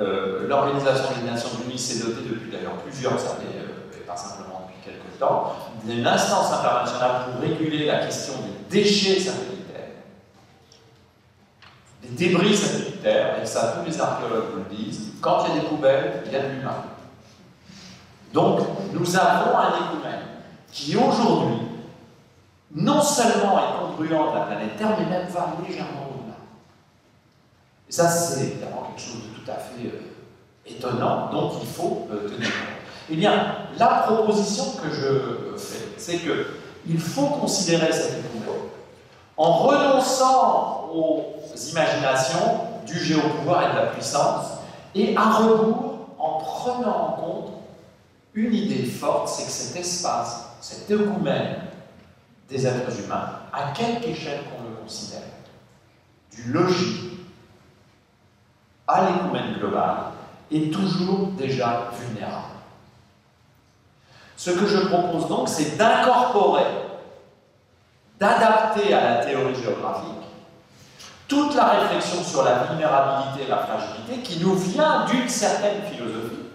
euh, l'Organisation des Nations Unies s'est dotée depuis d'ailleurs plusieurs années, euh, et pas simplement depuis quelques temps, d'une instance internationale pour réguler la question des déchets satellitaires, des débris satellitaires, et ça tous les archéologues le disent, quand il y a des poubelles, il y a de l'humain. Donc nous avons un écoumène qui aujourd'hui, non seulement est congruent de la planète Terre, mais même va légèrement et ça, c'est évidemment quelque chose de tout à fait euh, étonnant, dont il faut euh, tenir compte. Eh bien, la proposition que je fais, c'est qu'il faut considérer cette époque en renonçant aux imaginations du géopouvoir et de la puissance, et à rebours en prenant en compte une idée forte, c'est que cet espace, cet égoumène des êtres humains, à quelque échelle qu'on le considère, du logis à l'écoumène global est toujours déjà vulnérable. Ce que je propose donc, c'est d'incorporer, d'adapter à la théorie géographique toute la réflexion sur la vulnérabilité et la fragilité qui nous vient d'une certaine philosophie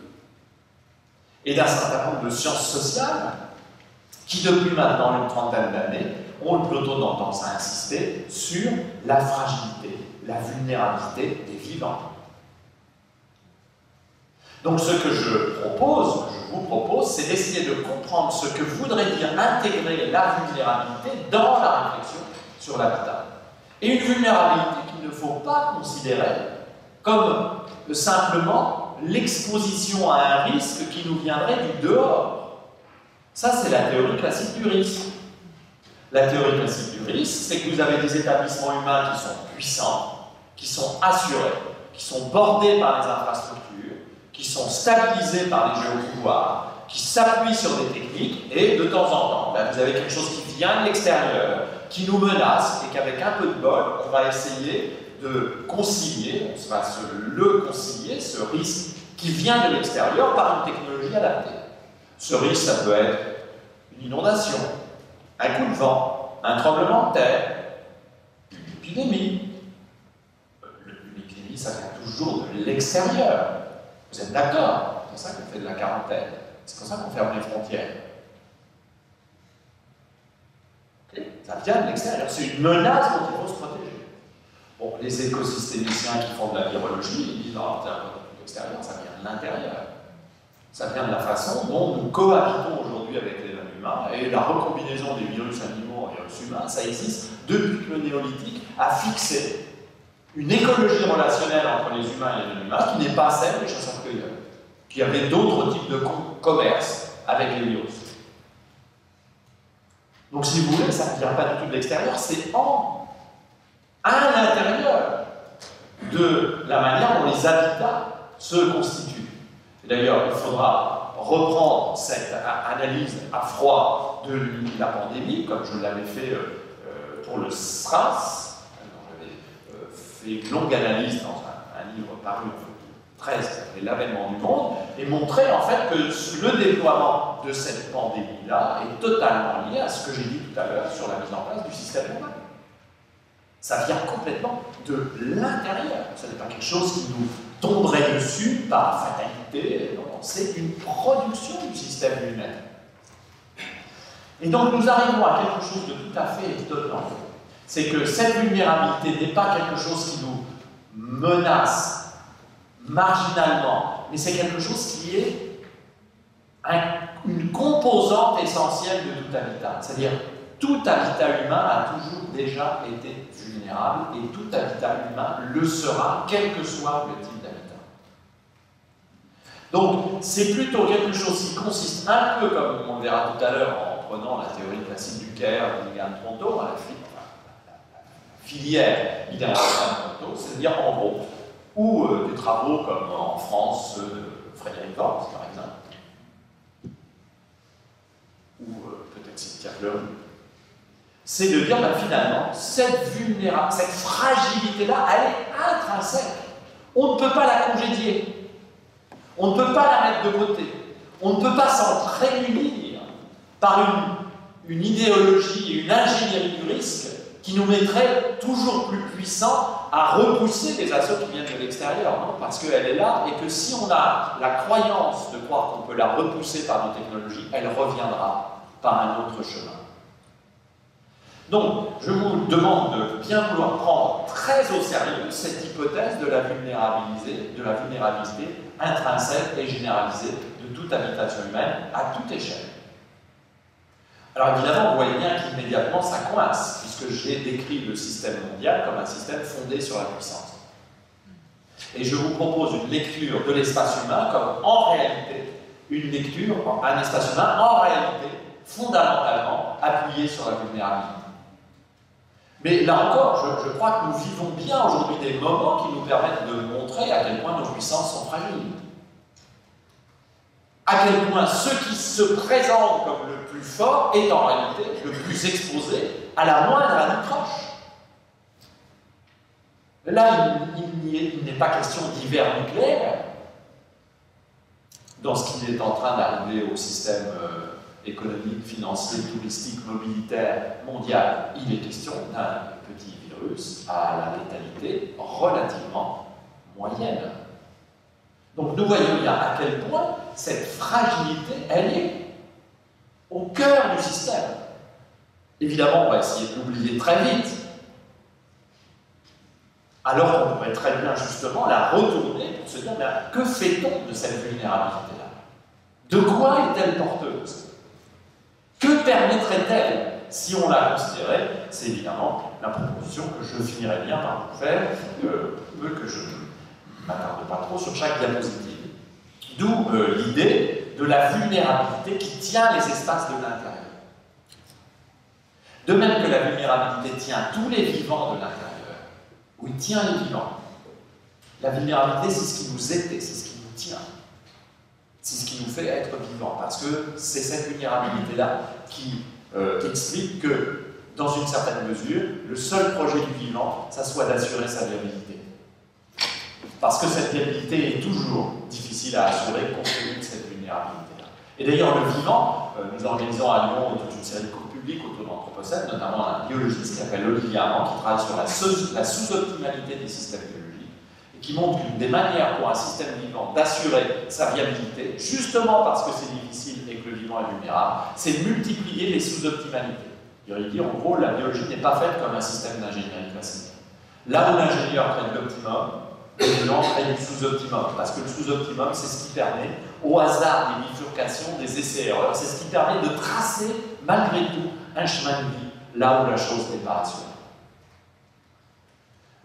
et d'un certain nombre de sciences sociales qui, depuis maintenant une trentaine d'années, ont le plutôt tendance à insister sur la fragilité, la vulnérabilité des vivants. Donc ce que je propose, je vous propose, c'est d'essayer de comprendre ce que voudrait dire intégrer la vulnérabilité dans la réflexion sur l'habitat. Et une vulnérabilité qu'il ne faut pas considérer comme simplement l'exposition à un risque qui nous viendrait du dehors. Ça, c'est la théorie classique du risque. La théorie classique du risque, c'est que vous avez des établissements humains qui sont puissants, qui sont assurés, qui sont bordés par les infrastructures, qui sont stabilisés par les géopouvoirs, qui s'appuient sur des techniques, et de temps en temps, ben, vous avez quelque chose qui vient de l'extérieur, qui nous menace, et qu'avec un peu de bol, on va essayer de concilier, on va se le concilier, ce risque qui vient de l'extérieur par une technologie adaptée. Ce risque, ça peut être une inondation, un coup de vent, un tremblement de terre, une épidémie. Une épidémie, ça vient toujours de l'extérieur. Vous êtes d'accord? C'est ça qu'on fait de la quarantaine. C'est pour ça qu'on ferme les frontières. Ça vient de l'extérieur. C'est une menace dont il faut se protéger. Bon, les écosystémiciens qui font de la virologie, ils disent non, c'est un produit extérieur, ça vient de l'intérieur. Ça vient de la façon dont nous cohabitons aujourd'hui avec les humains et la recombinaison des virus animaux et virus humains, ça existe depuis le néolithique a fixé une écologie relationnelle entre les humains et les humains qui n'est pas celle des chasseurs-cueilleurs, qui avait d'autres types de commerce avec les virus. Donc, si vous voulez, ça ne vient pas du tout de l'extérieur, c'est en, à l'intérieur de la manière dont les habitats se constituent. D'ailleurs, il faudra reprendre cette analyse à froid de la pandémie, comme je l'avais fait euh, euh, pour le SRAS. J'avais euh, fait une longue analyse dans un, livre paru en 13 qui s'appelait L'avènement du monde, et montrer en fait que le déploiement de cette pandémie-là est totalement lié à ce que j'ai dit tout à l'heure sur la mise en place du système humain. Ça vient complètement de l'intérieur. Ce n'est pas quelque chose qui nous tomberait dessus par fatalité. c'est une production du système lui-même. Et donc nous arrivons à quelque chose de tout à fait étonnant. C'est que cette vulnérabilité n'est pas quelque chose qui nous menace marginalement, mais c'est quelque chose qui est une composante essentielle de tout habitat. C'est-à-dire, tout habitat humain a toujours déjà été vulnérable et tout habitat humain le sera, quel que soit le type. Donc, c'est plutôt quelque chose qui consiste un peu, comme on le verra tout à l'heure en prenant la théorie classique du Caire, de Toronto, la, filière de Toronto, c'est-à-dire en gros, ou euh, des travaux comme en France, ceux de Frédéric Worms, par exemple, ou euh, peut-être Cynthia Fleury, c'est de dire ben, finalement, cette vulnérabilité, cette fragilité-là, elle est intrinsèque. On ne peut pas la congédier. On ne peut pas la mettre de côté. On ne peut pas s'en prémunir par une, une idéologie et une ingénierie du risque qui nous mettrait toujours plus puissants à repousser des assauts qui viennent de l'extérieur, non parce qu'elle est là et que si on a la croyance de croire qu'on peut la repousser par nos technologies, elle reviendra par un autre chemin. Donc, je vous demande de bien vouloir prendre très au sérieux cette hypothèse de la vulnérabilité, de la vulnérabilité intrinsèque et généralisée de toute habitation humaine à toute échelle. Alors évidemment, vous voyez bien qu'immédiatement ça coince, puisque j'ai décrit le système mondial comme un système fondé sur la puissance. Et je vous propose une lecture de l'espace humain comme en réalité une lecture, un espace humain en réalité fondamentalement appuyé sur la vulnérabilité. Mais là encore, je, crois que nous vivons bien aujourd'hui des moments qui nous permettent de montrer à quel point nos puissances sont fragiles. À quel point ce qui se présente comme le plus fort est en réalité le plus exposé à la moindre anicroche. Là, il, n'est pas question d'hiver nucléaire dans ce qui est en train d'arriver au système euh, économique, financier, touristique, mobilitaire mondial, il est question d'un petit virus à la létalité relativement moyenne. Donc nous voyons bien à quel point cette fragilité, elle est au cœur du système. Évidemment, on va essayer de l'oublier très vite, alors qu'on pourrait très bien justement la retourner pour se dire, mais que fait-on de cette vulnérabilité-là? De quoi est-elle porteuse? Que permettrait-elle si on la considérait C'est évidemment la proposition que je finirai bien par vous faire, euh, que je ne m'attarde pas trop sur chaque diapositive. D'où euh, l'idée de la vulnérabilité qui tient les espaces de l'intérieur. De même que la vulnérabilité tient tous les vivants de l'intérieur, ou tient les vivants. La vulnérabilité, c'est ce qui nous était, c'est ce qui nous tient. C'est ce qui nous fait être vivants, parce que c'est cette vulnérabilité-là qui euh, explique que, dans une certaine mesure, le seul projet du vivant, ça soit d'assurer sa viabilité. Parce que cette viabilité est toujours difficile à assurer compte tenu de cette vulnérabilité-là. Et d'ailleurs, le vivant, euh, nous organisons à Lyon toute une série de cours publics autour d'Anthropocène, notamment un biologiste qui s'appelle Olivier Armand, qui travaille sur la sous-optimalité des systèmes biologiques, qui montre qu'une des manières pour un système vivant d'assurer sa viabilité, justement parce que c'est difficile et que le vivant est vulnérable, c'est de multiplier les sous-optimalités. Il dit, en gros, la biologie n'est pas faite comme un système d'ingénierie classique. Là où l'ingénieur traite l'optimum, l'étudiant traite du sous-optimum, parce que le sous-optimum, c'est ce qui permet, au hasard des bifurcations, des essais-erreurs, c'est ce qui permet de tracer, malgré tout, un chemin de vie là où la chose n'est pas rationnelle.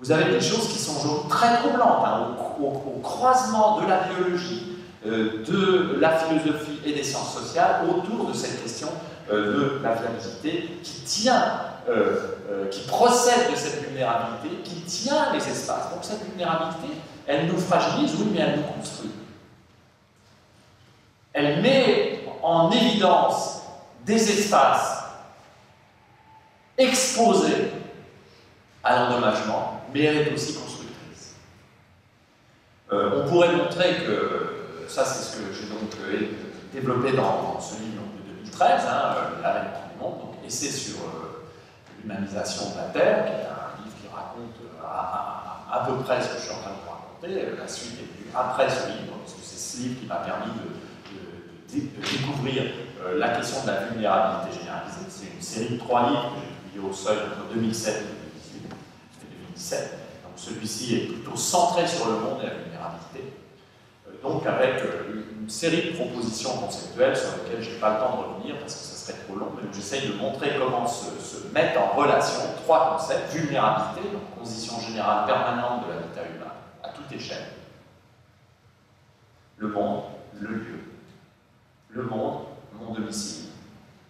Vous avez des choses qui sont très troublantes, hein, au, croisement de la biologie, euh, de la philosophie et des sciences sociales autour de cette question euh, de la viabilité qui tient, euh, qui procède de cette vulnérabilité, qui tient les espaces. Donc cette vulnérabilité, elle nous fragilise, oui, mais elle nous construit. Elle met en évidence des espaces exposés à l'endommagement, mais elle est aussi constructrice. on pourrait montrer que ça, c'est ce que j'ai donc euh, développé dans, ce livre de 2013, hein, euh, La reine du monde, donc essai sur euh, l'humanisation de la Terre, qui est un livre qui raconte à, peu près ce que je suis en train de raconter. La suite est venue après ce livre, parce que c'est ce livre qui m'a permis de, découvrir la question de la vulnérabilité généralisée. C'est une série de trois livres que j'ai publiés au seuil entre 2007 et 2017. Donc celui-ci est plutôt centré sur le monde et la vulnérabilité. Donc avec euh, une série de propositions conceptuelles sur lesquelles je n'ai pas le temps de revenir parce que ça serait trop long, mais j'essaye de montrer comment se, mettent en relation trois concepts, vulnérabilité, donc condition générale permanente de l'habitat humain, à toute échelle, le monde, le lieu, le monde, mon domicile,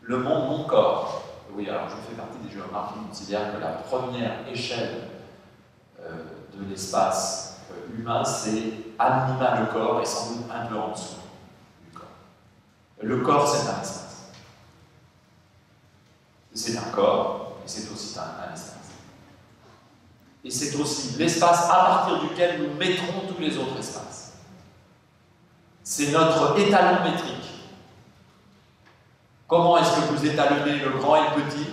le monde, mon corps. Oui, alors je fais partie des géographes qui considèrent que la première échelle euh, de l'espace euh, humain, c'est à minima le corps et sans doute un peu en dessous du corps. Le corps, c'est un espace. C'est un corps, et c'est aussi un, espace. Et c'est aussi l'espace à partir duquel nous mettrons tous les autres espaces. C'est notre étalon métrique. Comment est-ce que vous étalonnez le grand et le petit?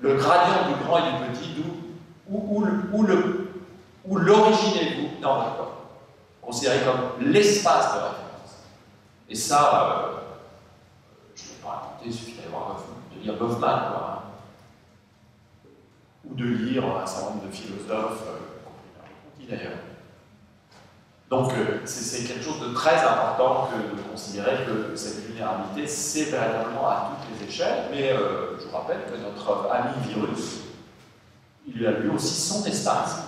Le gradient du grand et du petit, d'où où, où, où l'origine est vous dans votre corps considéré comme l'espace de référence. Et ça, euh, je ne vais pas raconter, il suffit de lire Goffman, quoi, ou de lire un certain nombre de philosophes, euh, d'ailleurs. Donc euh, c'est quelque chose de très important que de considérer que cette vulnérabilité, c'est véritablement à toutes les échelles, mais je vous rappelle que notre ami virus, il a lui aussi son espace,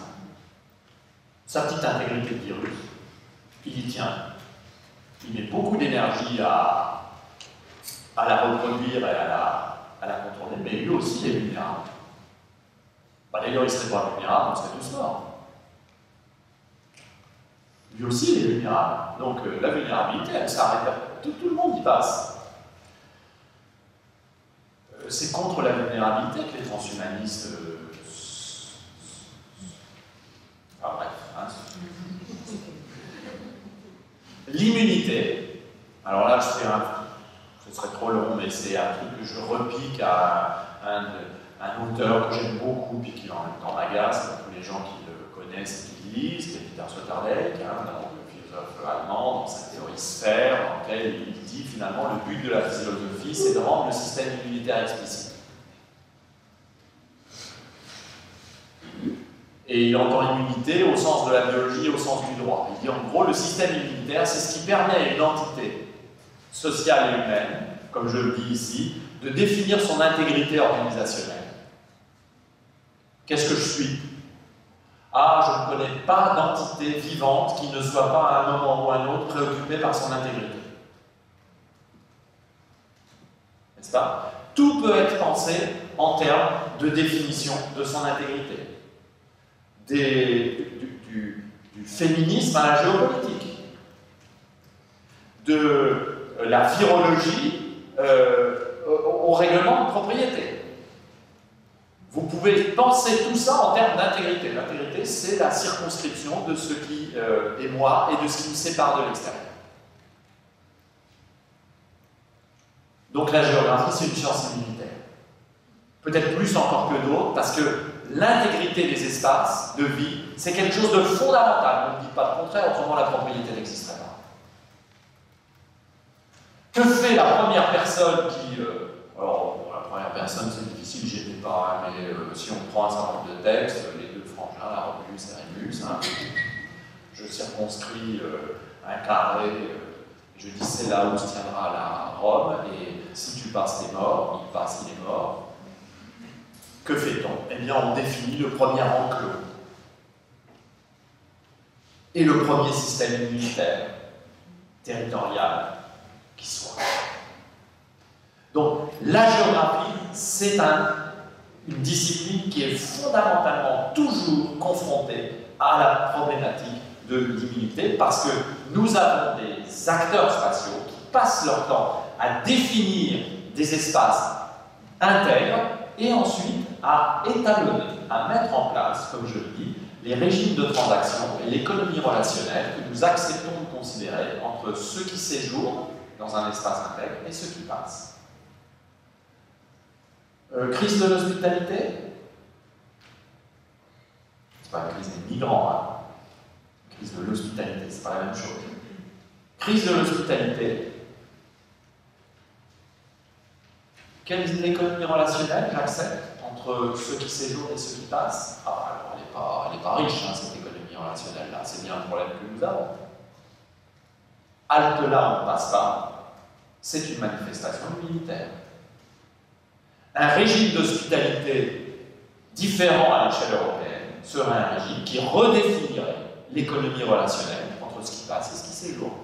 sa petite intégrité virus, il y tient. Il met beaucoup d'énergie à, à, la reproduire et à la, à la contourner, mais lui aussi est vulnérable. Bah, D'ailleurs, il serait pas vulnérable, on serait tous morts. Lui aussi, il est vulnérable. Donc euh, la vulnérabilité, elle s'arrête. Tout, tout le monde y passe. Euh, c'est contre la vulnérabilité que les transhumanistes. Euh, L'immunité, alors là, je fais un, ce serait trop long, mais c'est un truc que je repique à un, auteur que j'aime beaucoup, puis qui en même temps m'agace, tous les gens qui le connaissent et qui lisent, c'est Peter Sloterdijk, hein, le philosophe allemand, dans sa théorie sphère, dans laquelle il dit finalement le but de la philosophie, c'est de rendre le système immunitaire explicite. Et il entend immunité au sens de la biologie au sens du droit. Il dit en gros, le système immunitaire, c'est ce qui permet à une entité sociale et humaine, comme je le dis ici, de définir son intégrité organisationnelle. Qu'est-ce que je suis? Ah, je ne connais pas d'entité vivante qui ne soit pas à un moment ou à un autre préoccupée par son intégrité. N'est-ce pas? Tout peut être pensé en termes de définition de son intégrité. Du, féminisme à la géopolitique, de la virologie euh, au règlement de propriété. Vous pouvez penser tout ça en termes d'intégrité. L'intégrité, c'est la circonscription de ce qui euh, est moi et de ce qui me sépare de l'extérieur. Donc la géographie, c'est une science militaire. Peut-être plus encore que d'autres, parce que l'intégrité des espaces de vie, c'est quelque chose de fondamental. On ne dit pas le contraire, autrement la propriété n'existerait pas. Que fait la première personne qui... Euh, alors, la première personne, c'est difficile, j'y étais pas, hein, mais euh, si on prend un certain nombre de textes, les deux frangins, la Romulus et Rémus, hein, je circonscris euh, un carré, je dis c'est là où se tiendra la Rome, et si tu passes, t'es mort, il passe, il est mort. Que fait-on? Eh bien, on définit le premier enclos et le premier système immunitaire territorial qui soit. Donc, la géographie, c'est une discipline qui est fondamentalement toujours confrontée à la problématique de l'immunité parce que nous avons des acteurs spatiaux qui passent leur temps à définir des espaces intègres et ensuite à étalonner, à mettre en place, comme je le dis, les régimes de transaction et l'économie relationnelle que nous acceptons de considérer entre ceux qui séjournent dans un espace intègre et ceux qui passent. Euh, crise de l'hospitalité? C'est pas la crise des migrants, hein. Crise de l'hospitalité, c'est pas la même chose. Crise de l'hospitalité. Quelle est l'économie relationnelle j'accepte entre ceux qui séjournent et ceux qui passent Ah, alors elle n'est pas, riche, hein, cette économie relationnelle-là. C'est bien le problème que nous avons. Halte là, on ne passe pas. C'est une manifestation militaire. Un régime d'hospitalité différent à l'échelle européenne serait un régime qui redéfinirait l'économie relationnelle entre ce qui passe et ce qui séjourne.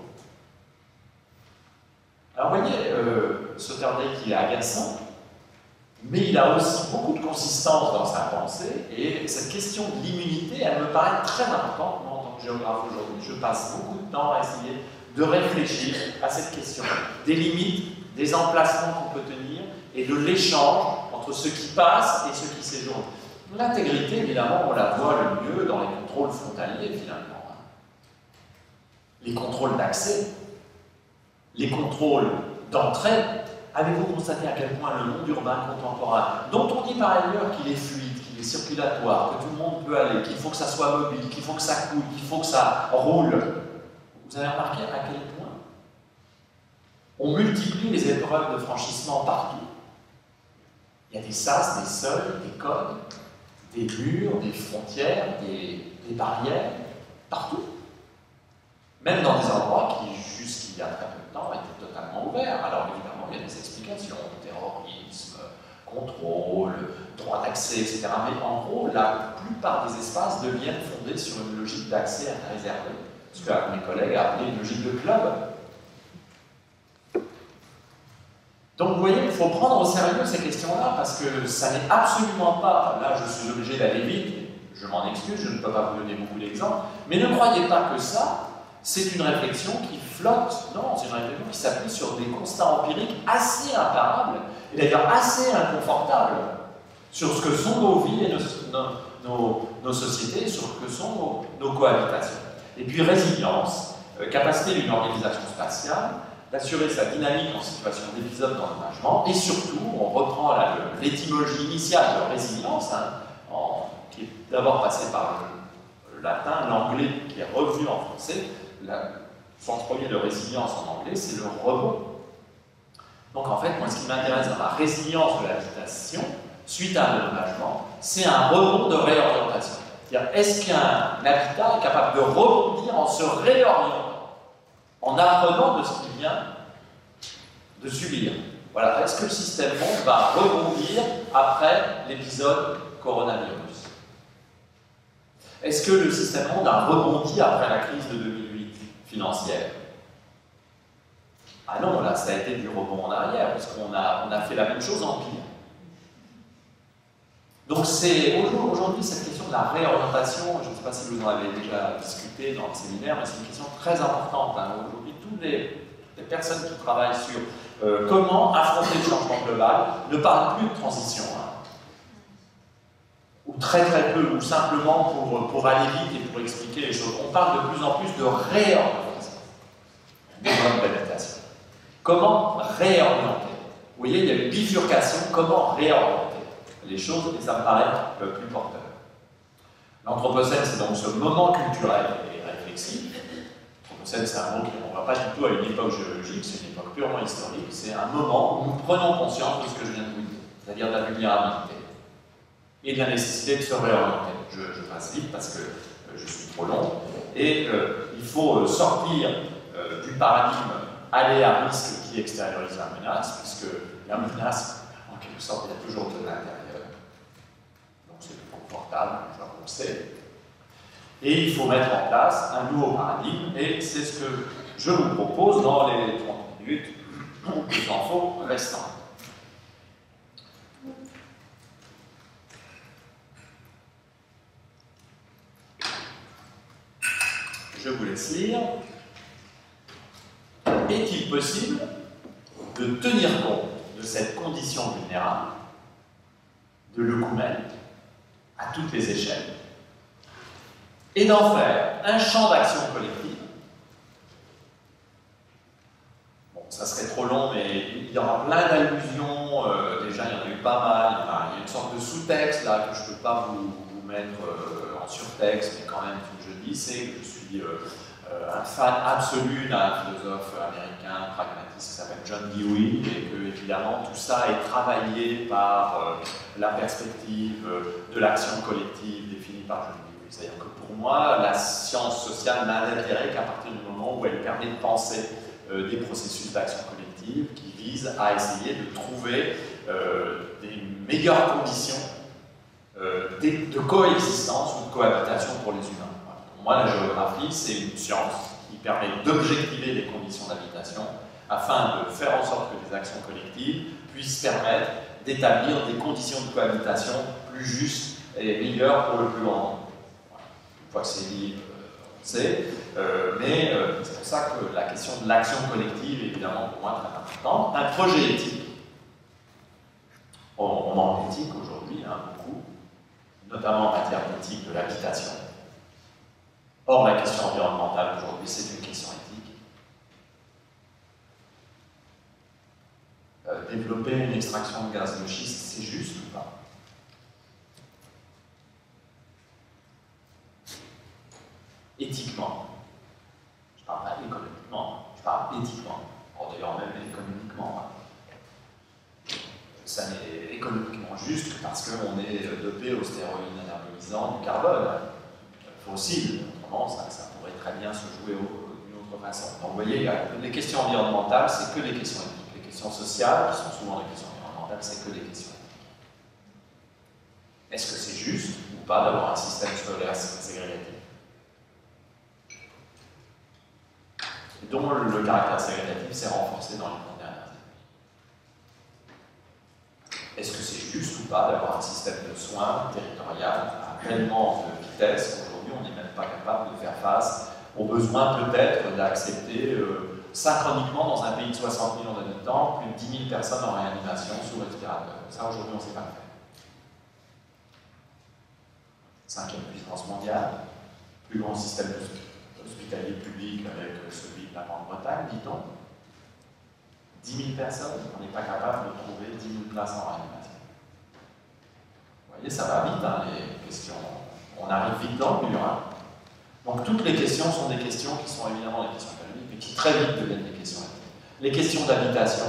Alors vous voyez, euh, qui est agaçant, mais il a aussi beaucoup de consistance dans sa pensée, et cette question de l'immunité, elle me paraît très importante en tant que géographe aujourd'hui. Je passe beaucoup de temps à essayer de réfléchir à cette question des limites, des emplacements qu'on peut tenir, et de l'échange entre ce qui passe et ce qui séjourne. L'intégrité, évidemment, on la voit le mieux dans les contrôles frontaliers, finalement. Les contrôles d'accès, les contrôles d'entrée. Avez-vous constaté à quel point le monde urbain contemporain, dont on dit par ailleurs qu'il est fluide, qu'il est circulatoire, que tout le monde peut aller, qu'il faut que ça soit mobile, qu'il faut que ça coule, qu'il faut que ça roule, vous avez remarqué à quel point on multiplie les épreuves de franchissement partout? Il y a des sas, des seuils, des codes, des murs, des frontières, des, barrières, partout. Même dans des endroits qui, jusqu'il y a très peu étaient totalement ouverts. Alors évidemment, il y a des explications, terrorisme, contrôle, droit d'accès, etc. Mais en gros, la plupart des espaces deviennent fondés sur une logique d'accès réservé. Ce que mes collègues ont appelé une logique de club. Donc vous voyez, il faut prendre au sérieux ces questions-là, parce que ça n'est absolument pas, là je suis obligé d'aller vite, je m'en excuse, je ne peux pas vous donner beaucoup d'exemples, mais ne croyez pas que ça, c'est une réflexion qui flotte, non, c'est une réflexion qui s'appuie sur des constats empiriques assez imparables, et d'ailleurs assez inconfortables, sur ce que sont nos vies et nos, sociétés, sur ce que sont nos, cohabitations. Et puis résilience, euh, capacité d'une organisation spatiale, d'assurer sa dynamique en situation d'épisode d'endommagement, et surtout, on reprend l'étymologie initiale de résilience, hein, qui est d'abord passée par le, latin, l'anglais qui est revenu en français, le sens premier de résilience en anglais, c'est le rebond. Donc en fait, moi, ce qui m'intéresse dans la résilience de l'habitation, suite à un endommagement, c'est un rebond de réorientation. C'est-à-dire, est-ce qu'un habitat est capable de rebondir en se réorientant, en apprenant de ce qu'il vient de subir? Voilà, est-ce que le système monde va rebondir après l'épisode coronavirus? Est-ce que le système monde a rebondi après la crise de 2008 financière Ah non, là, ça a été du rebond en arrière, parce qu'on a, on a fait la même chose en pire. Donc c'est aujourd'hui cette question de la réorientation, je ne sais pas si vous en avez déjà discuté dans le séminaire, mais c'est une question très importante. Hein. Aujourd'hui, toutes les, personnes qui travaillent sur euh, comment affronter le changement global ne parlent plus de transition. Hein. Très très peu, ou simplement pour, pour aller vite et pour expliquer les choses. On parle de plus en plus de réorientation des modes d'adaptation. Comment réorienter? Vous voyez, il y a une bifurcation, comment réorienter les choses et ça me paraît plus porteur. L'Anthropocène, c'est donc ce moment culturel et réflexif. L'Anthropocène, c'est un mot qui ne va pas du tout à une époque géologique, c'est une époque purement historique. C'est un moment où nous prenons conscience de ce que je viens de vous dire, c'est-à-dire de la vulnérabilité et de la nécessité de se réorienter. Je, passe vite parce que euh, je suis trop long. Et euh, il faut euh, sortir du paradigme aller à risque qui extériorise la menace, puisque la menace, en quelque sorte, il y a toujours de l'intérieur portable, genre on sait. Et il faut mettre en place un nouveau paradigme, et c'est ce que je vous propose dans les 30 minutes qu'il en faut restant. Je vous laisse lire. Est-il possible de tenir compte de cette condition vulnérable de l'œcumène à toutes les échelles, et d'en faire un champ d'action collective? Bon, ça serait trop long, mais il y aura plein d'allusions, euh, déjà il y en a eu pas mal, il y a une sorte de sous-texte là que je ne peux pas vous, mettre euh, en surtexte, mais quand même, ce que je dis, c'est que je suis euh, un fan absolu d'un philosophe américain pragmatique qui s'appelle John Dewey, et que évidemment tout ça est travaillé par euh, la perspective euh, de l'action collective définie par John Dewey. C'est-à-dire que pour moi, la science sociale n'a d'intérêt qu'à partir du moment où elle permet de penser euh, des processus d'action collective qui visent à essayer de trouver des meilleures conditions de coexistence ou de cohabitation pour les humains. Pour moi, la géographie, c'est une science qui permet d'objectiver les conditions d'habitation afin de faire en sorte que les actions collectives puissent permettre d'établir des conditions de cohabitation plus justes et meilleures pour le plus grand nombre. Une fois que c'est dit, euh, on sait, euh, mais euh, c'est pour ça que la question de l'action collective est évidemment pour moi très importante. Un projet éthique, on, on en éthique aujourd'hui, hein, beaucoup, notamment en matière d'éthique de l'habitation. Or, la question environnementale aujourd'hui, c'est une question Euh, développer une extraction de gaz de schiste, c'est juste ou pas? Éthiquement. Je parle pas économiquement, je parle éthiquement. D'ailleurs, même économiquement. Ça n'est économiquement juste parce qu'on est dopé aux stéroïdes anabolisants du carbone fossile. Ça, pourrait très bien se jouer d'une autre façon. Donc, vous voyez, les questions environnementales, c'est que les questions éthiques questions sociales, qui sont souvent des questions environnementales, c'est que des questions. Est-ce que c'est juste ou pas d'avoir un système scolaire ségrégatif? Dont le caractère ségrégatif s'est renforcé dans les 30 dernières années. Est-ce que c'est juste ou pas d'avoir un système de soins territorial à pleinement de vitesse Aujourd'hui, on n'est même capable de faire face aux besoins peut-être d'accepter euh, synchroniquement dans un pays de 60 millions d'habitants, plus de 10 000 personnes en réanimation sous respirateur. Ça, aujourd'hui, on ne sait pas faire. Cinquième puissance mondiale, plus grand système hospitalier public avec celui de la Grande-Bretagne, dit-on. 10 000 personnes, on n'est pas capable de trouver 10 000 places en réanimation. Vous voyez, ça va vite, hein, les questions. On arrive vite dans le mur. Hein. Donc toutes les questions sont des questions qui sont évidemment des questions qui très vite deviennent des questions Les questions d'habitation,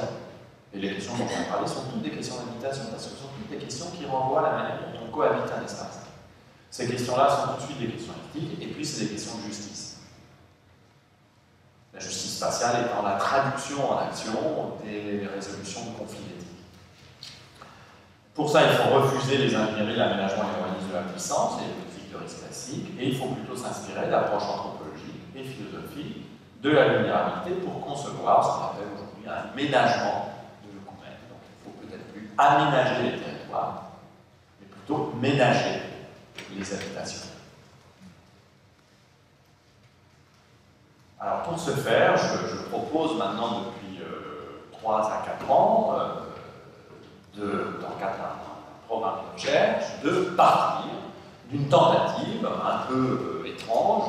et les questions dont on va sont toutes des questions d'habitation, parce que ce sont toutes des questions qui renvoient à la manière dont on cohabite un espace. Ces questions-là sont tout de suite des questions éthiques, et puis c'est des questions de justice. La justice spatiale étant la traduction en action des résolutions de conflits éthiques. Pour ça, il faut refuser les ingénieries, l'aménagement et l'organisme de la puissance et classiques, et il faut plutôt s'inspirer d'approches anthropologiques et philosophiques de la vulnérabilité pour concevoir ce qu'on appelle aujourd'hui un ménagement de l'ocumène. Donc il faut peut-être plus aménager les territoires, mais plutôt ménager les habitations. Alors pour ce faire, je, propose maintenant depuis euh, 3 à 4 ans, euh, de, dans le cadre d'un programme de recherche, de partir d'une tentative un peu euh, étrange,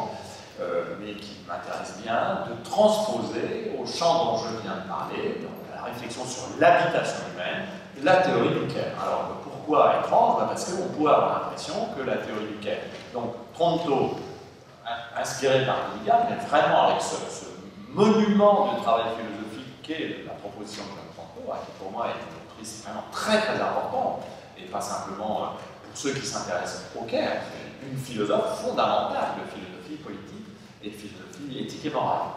euh, mais qui m'intéresse bien, de transposer au champ dont je viens de parler, la réflexion sur l'habitation humaine, la théorie du Caire. Alors pourquoi étrange? Bah, Parce qu'on pourrait avoir l'impression que la théorie du Caire, donc Tronto, inspiré par Gilligan, mais vraiment avec ce, monument de travail philosophique qu'est la proposition de Tronto, qui pour moi est c'est vraiment très très important, et pas simplement euh, pour ceux qui s'intéressent au Caire, une philosophe fondamentale de philosophie politique et de philosophie éthique et morale.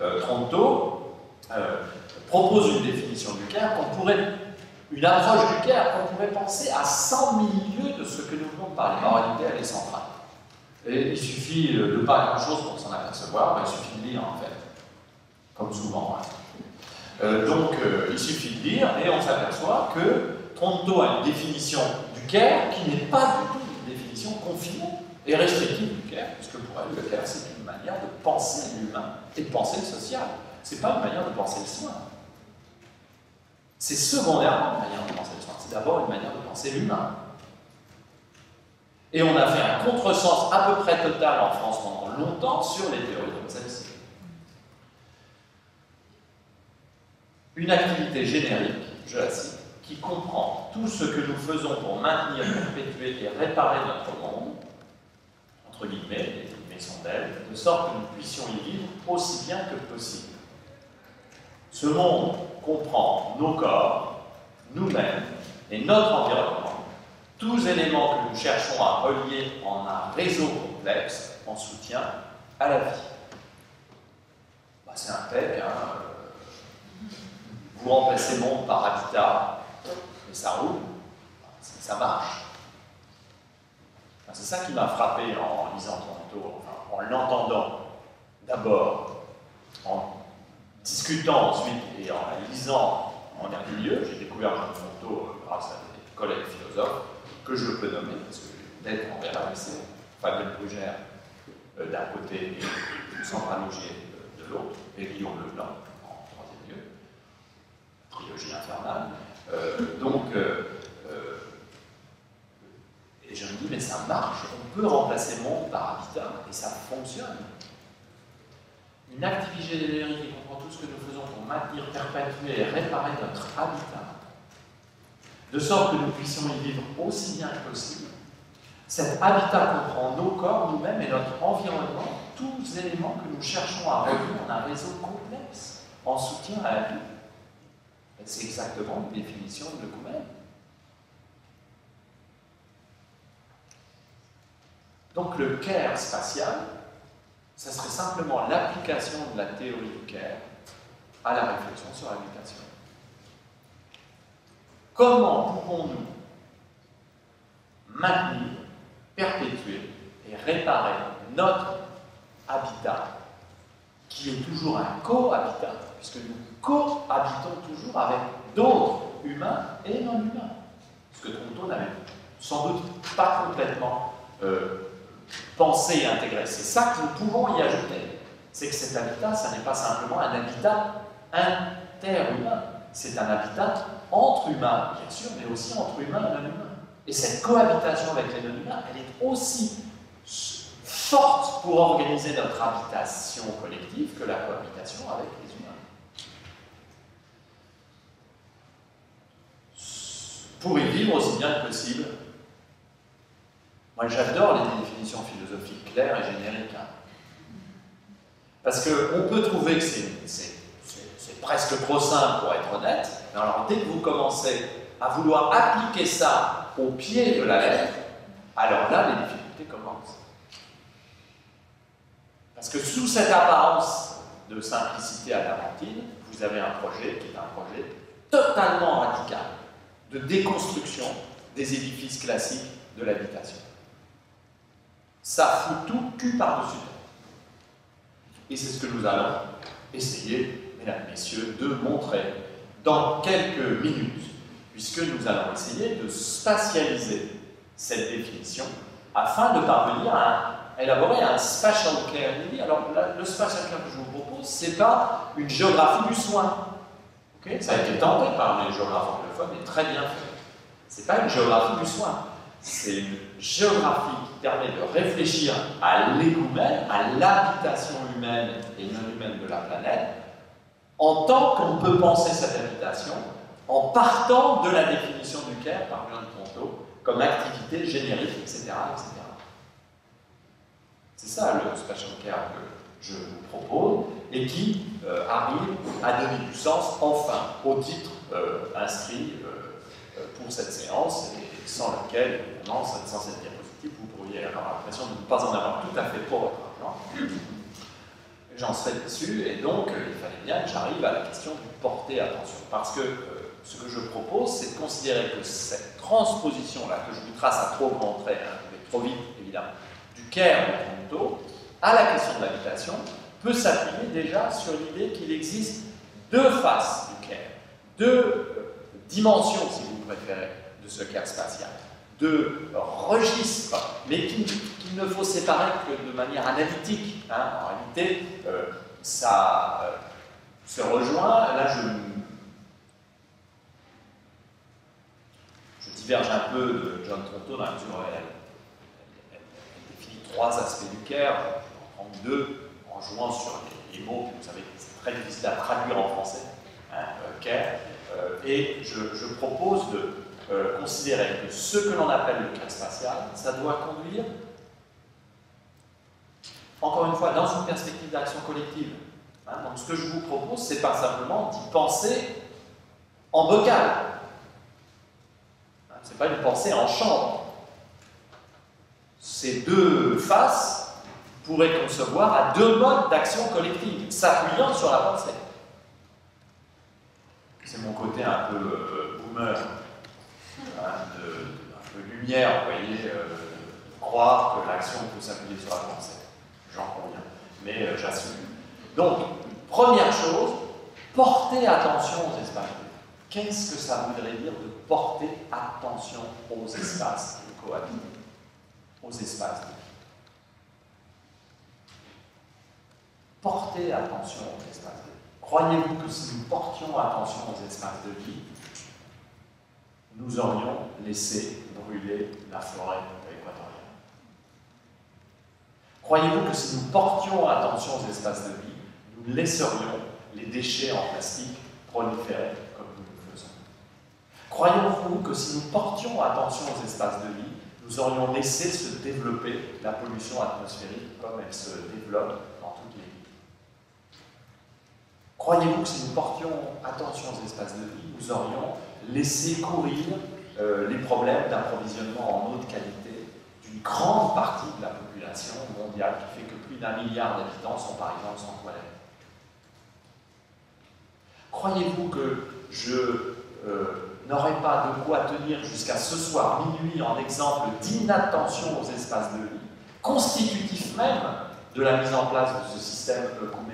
Euh, Tronto euh, propose une définition du Caire qu'on pourrait, une approche du Caire qu'on pourrait penser à 100 000 lieues de ce que nous venons de parler. En réalité, elle est centrale. Et il suffit de pas grand-chose pour s'en apercevoir, il suffit de lire en fait, comme souvent. Hein. Euh, donc, il suffit de lire et on s'aperçoit que Tronto a une définition Caire qui n'est pas du tout une définition confinée et restrictive du Caire, puisque pour elle, le Caire, c'est une manière de penser l'humain et de penser le social. C'est pas une manière de penser le soin. C'est secondairement une manière de penser le soin. C'est d'abord une manière de penser l'humain. Et on a fait un contresens à peu près total en France pendant longtemps sur les théories comme celle-ci. Une activité générique, je la cite, qui comprend tout ce que nous faisons pour maintenir, perpétuer et réparer notre monde, entre guillemets, les guillemets sont d'elle, de sorte que nous puissions y vivre aussi bien que possible. Ce monde comprend nos corps, nous-mêmes et notre environnement, tous éléments que nous cherchons à relier en un réseau complexe en soutien à la vie. Bah, c'est un PEC, hein, vous remplacez monde par habitat, ça roule, ça marche. c'est ça qui m'a frappé en lisant Toronto, en l'entendant d'abord, en discutant ensuite et en la lisant en dernier lieu. J'ai découvert Toronto euh, grâce à des collègues philosophes que je peux nommer, parce que d'être en c'est Fabien Brugère euh, d'un côté et Sandra Logier de l'autre, et Guillaume Leblanc trilogie infernale. Euh, donc, euh, euh, et je me dis, mais ça marche, on peut remplacer monde par habitat, et ça fonctionne. Une activité générique qui comprend tout ce que nous faisons pour maintenir, perpétuer et réparer notre habitat, de sorte que nous puissions y vivre aussi bien que possible. Cet habitat comprend nos corps, nous-mêmes et notre environnement, tous les éléments que nous cherchons à réunir en un réseau complexe, en soutien à la vie. C'est exactement une définition de l'œcumène. Donc le care spatial, ça serait simplement l'application de la théorie du care à la réflexion sur l'habitation. Comment pouvons-nous maintenir, perpétuer et réparer notre habitat, qui est toujours un cohabitat, puisque nous cohabitons toujours avec d'autres humains et non humains. Ce que Tronto n'avait sans doute pas complètement euh, pensé et intégré. C'est ça que nous pouvons y ajouter. C'est que cet habitat, ça n'est pas simplement un habitat interhumain, c'est un habitat entre humains, bien sûr, mais aussi entre humains et non humains. Et cette cohabitation avec les non humains, elle est aussi forte pour organiser notre habitation collective que la cohabitation avec les humains. Pour y vivre aussi bien que possible. Moi, j'adore les définitions philosophiques claires et génériques. Hein. Parce qu'on peut trouver que c'est presque trop simple pour être honnête, mais alors dès que vous commencez à vouloir appliquer ça au pied de la lettre, alors là, les difficultés commencent. Parce que sous cette apparence de simplicité à adamantine, vous avez un projet qui est un projet totalement radical de déconstruction des édifices classiques de l'habitation. Ça fout tout cul par-dessus. Et c'est ce que nous allons essayer, mesdames, messieurs, de montrer dans quelques minutes, puisque nous allons essayer de spatialiser cette définition afin de parvenir à élaborer un spatial care. Alors, le spatial care que je vous propose, ce n'est pas une géographie du soin. Ça a été tenté par les géographes anglophones et très bien fait. Ce n'est pas une géographie du soin. C'est une géographie qui permet de réfléchir à l'égoumène, à l'habitation humaine et non humaine de la planète, en tant qu'on peut penser cette habitation en partant de la définition du CARE par Jean Ponto comme activité générique, etc. etc. C'est ça le spatial care que je vous propose et qui euh, arrive à donner du sens enfin au titre euh, inscrit euh, pour cette séance et sans lequel, évidemment, sans cette diapositive, vous pourriez avoir l'impression de ne pas en avoir tout à fait pour votre argent. J'en serais dessus et donc il fallait bien que j'arrive à la question du porter attention parce que ce que je propose, c'est de considérer que cette transposition-là, que je vous trace à trop grands traits, hein, trop vite évidemment, du Caire Toronto à la question de l'habitation, peut s'appuyer déjà sur l'idée qu'il existe deux faces du Caire, deux euh, dimensions, si vous préférez, de ce Caire spatial, deux registres, mais qu'il ne faut séparer que de manière analytique. Hein. En réalité, euh, ça euh, se rejoint. Là, je diverge un peu de John Tronto dans la mesure où elle, définit trois aspects du care, deux, en jouant sur les, mots que vous savez c'est très difficile à traduire en français, hein, euh, euh, et je, propose de euh, considérer que ce que l'on appelle le care spatial, ça doit conduire, encore une fois, dans une perspective d'action collective. Hein. donc ce que je vous propose, c'est pas simplement d'y penser en bocal, ce n'est pas une pensée en chambre. Ces deux faces pourraient concevoir à deux modes d'action collective, s'appuyant sur la pensée. C'est mon côté un peu euh, boomer, hein, un peu lumière, vous voyez, euh, croire que l'action peut s'appuyer sur la pensée. J'en conviens, mais euh, j'assume. Donc, première chose, portez attention aux espaces Qu'est-ce que ça voudrait dire de porter attention aux espaces de cohabitent, aux espaces de vie Portez attention aux espaces de vie. Croyez-vous que si nous portions attention aux espaces de vie, nous aurions laissé brûler la forêt équatoriale? Croyez-vous que si nous portions attention aux espaces de vie, nous laisserions les déchets en plastique proliférer Croyons-vous que si nous portions attention aux espaces de vie, nous aurions laissé se développer la pollution atmosphérique comme elle se développe dans toutes les villes Croyez-vous que si nous portions attention aux espaces de vie, nous aurions laissé courir euh, les problèmes d'approvisionnement en eau de qualité d'une grande partie de la population mondiale qui fait que plus d'un milliard d'habitants sont par exemple sans toilette? Croyez-vous que je euh, n'aurait pas de quoi tenir jusqu'à ce soir minuit en exemple d'inattention aux espaces de vie, constitutif même de la mise en place de ce système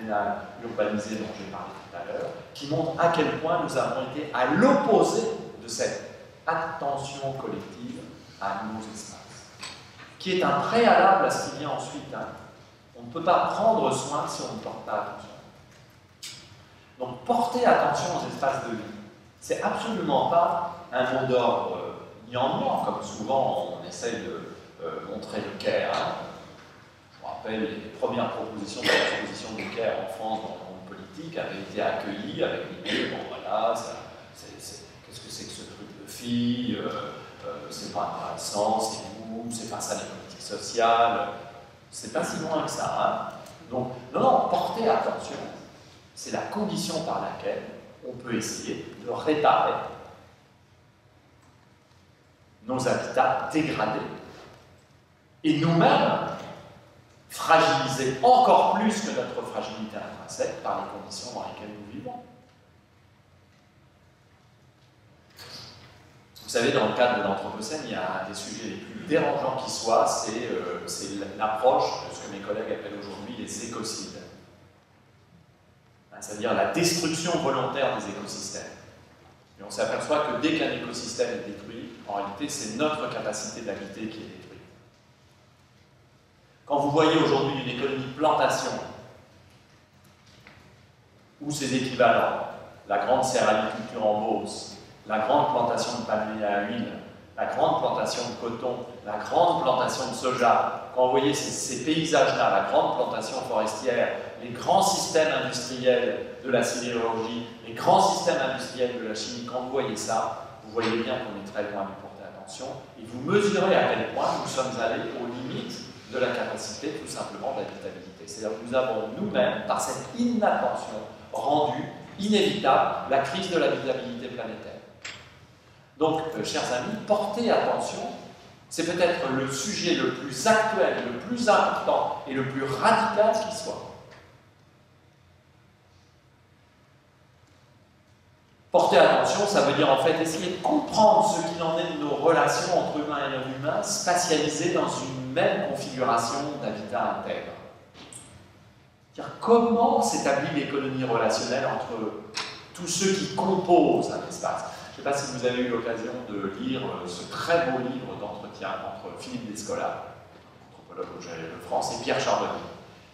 communal urbanisé dont j'ai parlé tout à l'heure, qui montre à quel point nous avons été à l'opposé de cette attention collective à nos espaces, qui est un préalable à ce qui vient ensuite. Hein. On ne peut pas prendre soin si on ne porte pas attention. Donc porter attention aux espaces de vie c'est absolument pas un mot d'ordre gnangnan, comme souvent on essaye de euh, montrer le CARE. Hein. Rappelle, les premières propositions de l'exposition du CARE en France dans le monde politique avaient été accueillies avec l'idée, bon voilà, qu'est-ce que c'est que ce truc de fille, euh, euh, c'est pas intéressant, c'est vous, c'est pas ça les politiques sociales, c'est pas si loin que ça. Hein. Donc, non, non, portez attention, c'est la condition par laquelle on peut essayer de réparer nos habitats dégradés et nous-mêmes fragilisés encore plus que notre fragilité intrinsèque par les conditions dans lesquelles nous vivons. Vous savez, dans le cadre de l'Anthropocène, il y a un des sujets les plus dérangeants qui soient, c'est euh, l'approche de ce que mes collègues appellent aujourd'hui les écocides. C'est-à-dire la destruction volontaire des écosystèmes. Et on s'aperçoit que dès qu'un écosystème est détruit, en réalité, c'est notre capacité d'habiter qui est. Quand vous voyez aujourd'hui une économie de plantation, ou ses équivalents, la grande céréaliculture en Beauce, la grande plantation de palmiers à huile, la grande plantation de coton, la grande plantation de soja, quand vous voyez ces, paysages-là, la grande plantation forestière, les grands systèmes industriels de la sidérurgie, les grands systèmes industriels de la chimie, quand vous voyez ça, vous voyez bien qu'on est très loin de porter attention et vous mesurez à quel point nous sommes allés aux limites de la capacité tout simplement d'habitabilité. C'est-à-dire que nous avons nous-mêmes, par cette inattention, rendu inévitable la crise de l'habitabilité planétaire. Donc, euh, chers amis, portez attention, c'est peut-être le sujet le plus actuel, le plus important et le plus radical qui soit. Porter attention, ça veut dire en fait essayer de comprendre ce qu'il en est de nos relations entre humains et non-humains, spatialisées dans une configuration d'habitat intègre. Comment s'établit l'économie relationnelle entre tous ceux qui composent un espace? Je ne sais pas si vous avez eu l'occasion de lire euh, ce très beau livre d'entretien entre Philippe Descola, anthropologue au de France, et Pierre Charbonnier,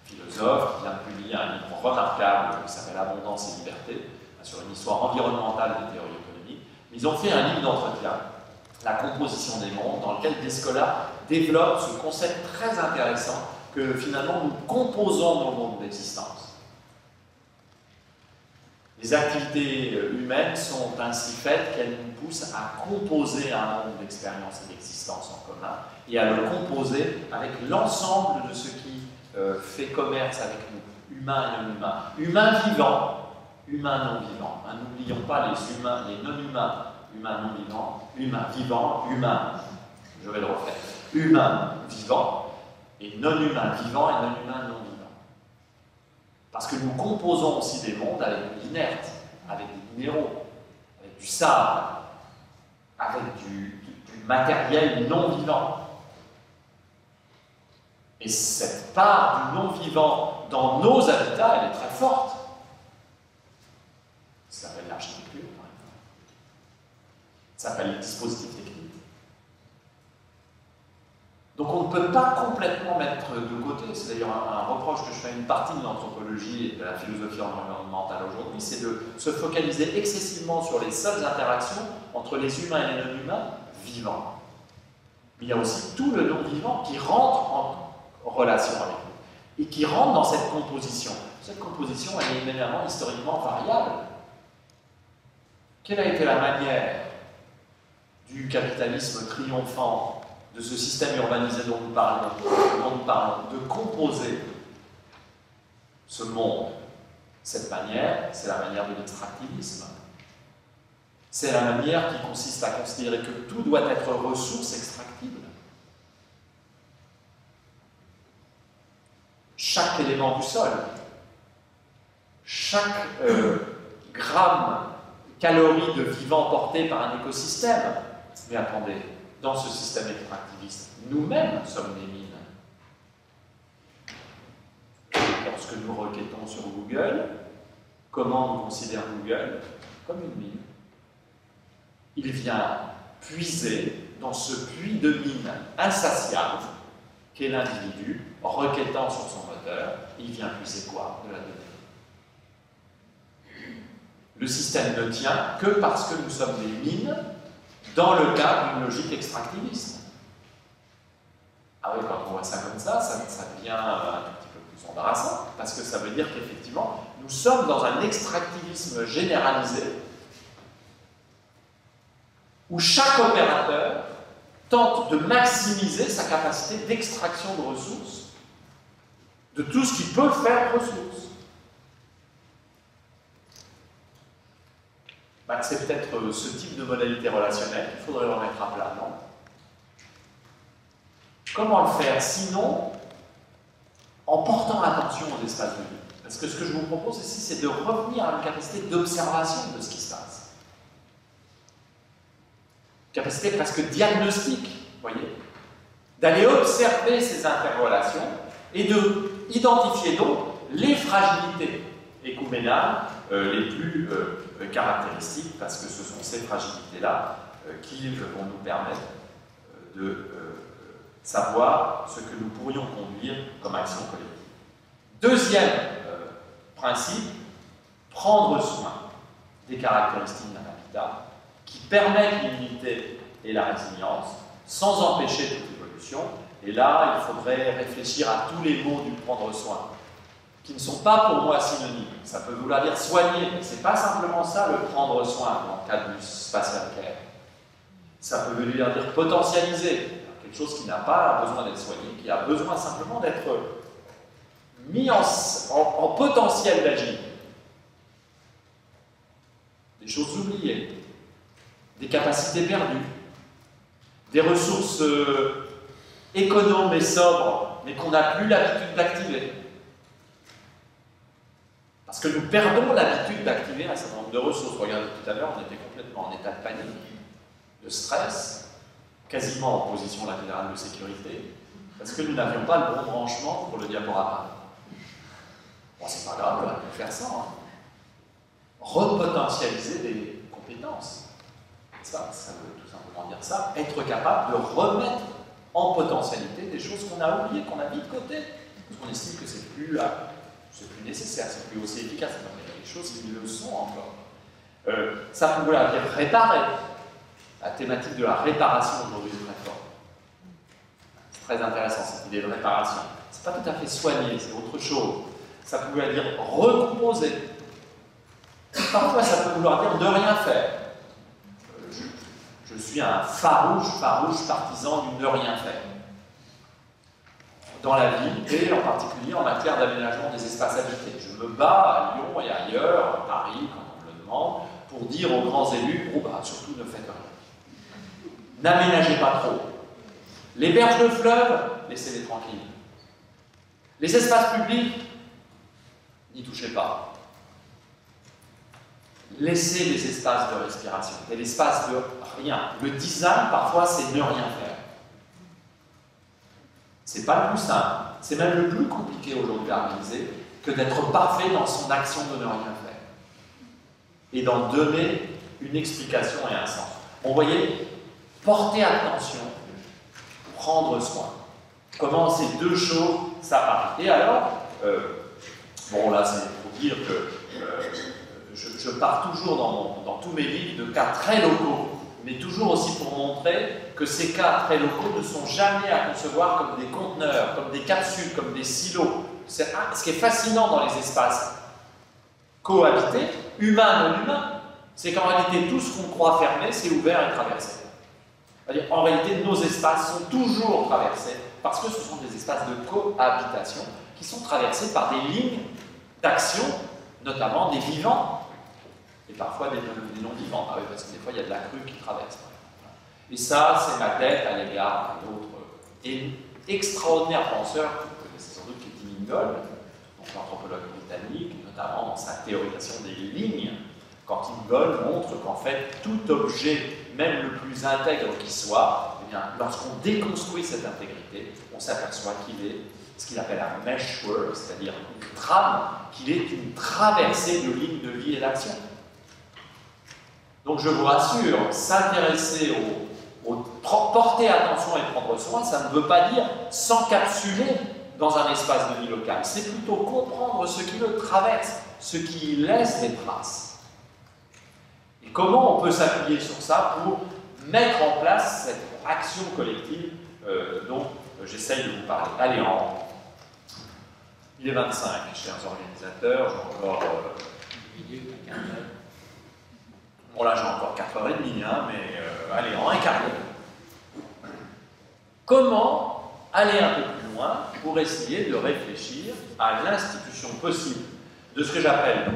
philosophe, qui vient de publier un livre remarquable qui s'appelle Abondance et liberté, sur une histoire environnementale des théories économiques. Ils ont fait un livre d'entretien, La composition des mondes, dans lequel Descola développe ce concept très intéressant que finalement nous composons nos mondes d'existence. Les activités humaines sont ainsi faites qu'elles nous poussent à composer un monde d'expérience et d'existence en commun et à le composer avec l'ensemble de ce qui euh, fait commerce avec nous, humains et non humains. Humains vivants, humains non vivants. Hein, n'oublions pas les humains, les non humains, humains non vivants, humains vivants, humains, je vais le refaire, humains vivants, et non-humains vivants et non-humains non-vivants. Parce que nous composons aussi des mondes avec de l'inerte, avec des minéraux, avec du sable, avec du, matériel non-vivant. Et cette part du non-vivant dans nos habitats, elle est très forte. Ça s'appelle l'architecture, par exemple. Ça s'appelle les dispositifs techniques. Donc on ne peut pas complètement mettre de côté, c'est d'ailleurs un, reproche que je fais à une partie de l'anthropologie et de la philosophie environnementale aujourd'hui, c'est de se focaliser excessivement sur les seules interactions entre les humains et les non-humains vivants. Mais il y a aussi tout le non-vivant qui rentre en relation avec nous et qui rentre dans cette composition. Cette composition, elle est éminemment historiquement variable. Quelle a été la manière du capitalisme triomphant de ce système urbanisé dont nous parlons, de composer ce monde. Cette manière, c'est la manière de l'extractivisme. C'est la manière qui consiste à considérer que tout doit être ressource extractible. Chaque élément du sol, chaque euh, gramme calorie de vivant porté par un écosystème. Mais attendez, dans ce système extractiviste. Nous-mêmes sommes des mines. Lorsque nous requêtons sur Google, comment on considère Google Comme une mine? Il vient puiser dans ce puits de mine insatiable qu'est l'individu, requêtant sur son moteur, il vient puiser quoi? De la donnée. Le système ne tient que parce que nous sommes des mines dans le cadre d'une logique extractiviste. Ah oui, quand on voit ça comme ça, ça, devient un petit peu plus embarrassant, parce que ça veut dire qu'effectivement, nous sommes dans un extractivisme généralisé, où chaque opérateur tente de maximiser sa capacité d'extraction de ressources, de tout ce qui peut faire ressources. Bah, c'est peut-être euh, ce type de modalité relationnelle qu'il faudrait remettre à plat, non? Comment le faire? Sinon, en portant attention aux espaces de vie. Parce que ce que je vous propose ici, c'est de revenir à une capacité d'observation de ce qui se passe. Capacité presque diagnostique, voyez? D'aller observer ces interrelations et de identifier donc les fragilités écouménales euh, les plus euh, caractéristiques, parce que ce sont ces fragilités-là euh, qui vont nous permettre de savoir ce que nous pourrions conduire comme action collective. Deuxième principe, prendre soin des caractéristiques d'un habitat qui permettent l'unité et la résilience sans empêcher toute évolution. Et là, il faudrait réfléchir à tous les mots du prendre soin qui ne sont pas pour moi synonymes. Ça peut vouloir dire soigner, mais ce n'est pas simplement ça le prendre soin dans le cadre du spatial care. Ça peut vouloir dire potentialiser, quelque chose qui n'a pas besoin d'être soigné, qui a besoin simplement d'être mis en, en potentiel d'agir. Des choses oubliées, des capacités perdues, des ressources euh, économes et sobres, mais qu'on n'a plus l'habitude d'activer. Que nous perdons l'habitude d'activer un certain nombre de ressources. Regardez tout à l'heure, on était complètement en état de panique, de stress, quasiment en position latérale de sécurité, parce que nous n'avions pas le bon branchement pour le diaporama. Bon, c'est pas grave, on va faire ça. Hein. Repotentialiser des compétences. Ça, ça veut tout simplement dire ça. Être capable de remettre en potentialité des choses qu'on a oubliées, qu'on a mis de côté, parce qu'on estime que c'est plus c'est plus nécessaire, c'est plus aussi efficace. il y a des choses qui le sont encore. Euh, ça peut vouloir dire réparer. La thématique de la réparation aujourd'hui est très forte. C'est très intéressant cette idée de réparation. C'est pas tout à fait soigner, c'est autre chose. Ça peut vouloir dire recomposer. Parfois, ça peut vouloir dire de rien faire. Euh, je, je suis un farouche, farouche partisan du ne rien faire dans la ville et en particulier en matière d'aménagement des espaces habités. Je me bats à Lyon et ailleurs, à Paris, quand on me le demande, pour dire aux grands élus, oh bah, surtout ne faites rien. N'aménagez pas trop. Les berges de fleuve, laissez-les tranquilles. Les espaces publics, n'y touchez pas. Laissez les espaces de respiration, et l'espace de rien. Le design, parfois, c'est ne rien faire. C'est pas le plus simple, c'est même le plus compliqué aujourd'hui à réaliser que d'être parfait dans son action de ne rien faire. Et d'en donner une explication et un sens. Vous voyez, porter attention, prendre soin. Comment ces deux choses s'apparent. Et alors, euh, bon là c'est pour dire que euh, je, pars toujours dans, dans tous mes livres de cas très locaux mais toujours aussi pour montrer que ces cas très locaux ne sont jamais à concevoir comme des conteneurs, comme des capsules, comme des silos. Ce qui est fascinant dans les espaces cohabités, humains non humains, c'est qu'en réalité tout ce qu'on croit fermé, c'est ouvert et traversé. en réalité, nos espaces sont toujours traversés parce que ce sont des espaces de cohabitation qui sont traversés par des lignes d'action, notamment des vivants, et parfois des, non-vivants, ah parce que des fois il y a de la crue qui traverse. Et ça, c'est ma tête à l'égard d'un autre extraordinaire penseur, vous connaissez sans doute, qui est Tim Ingold, l'anthropologue britannique, notamment dans sa théorisation des lignes, quand Ingold montre qu'en fait, tout objet, même le plus intègre qui soit, eh lorsqu'on déconstruit cette intégrité, on s'aperçoit qu'il est ce qu'il appelle un meshwork, c'est-à-dire une trame, qu'il est une traversée de lignes de vie et d'action. Donc je vous rassure, s'intéresser au, au, porter attention et prendre soin, ça ne veut pas dire s'encapsuler dans un espace de vie local. C'est plutôt comprendre ce qui le traverse, ce qui laisse des traces. Et comment on peut s'appuyer sur ça pour mettre en place cette action collective euh, dont j'essaye de vous parler. Allez, en... il est 25, chers organisateurs, j'ai encore euh, Bon là j'ai encore 4h30, hein, mais euh, allez, en un quart d'heure. Comment aller un peu plus loin pour essayer de réfléchir à l'institution possible de ce que j'appelle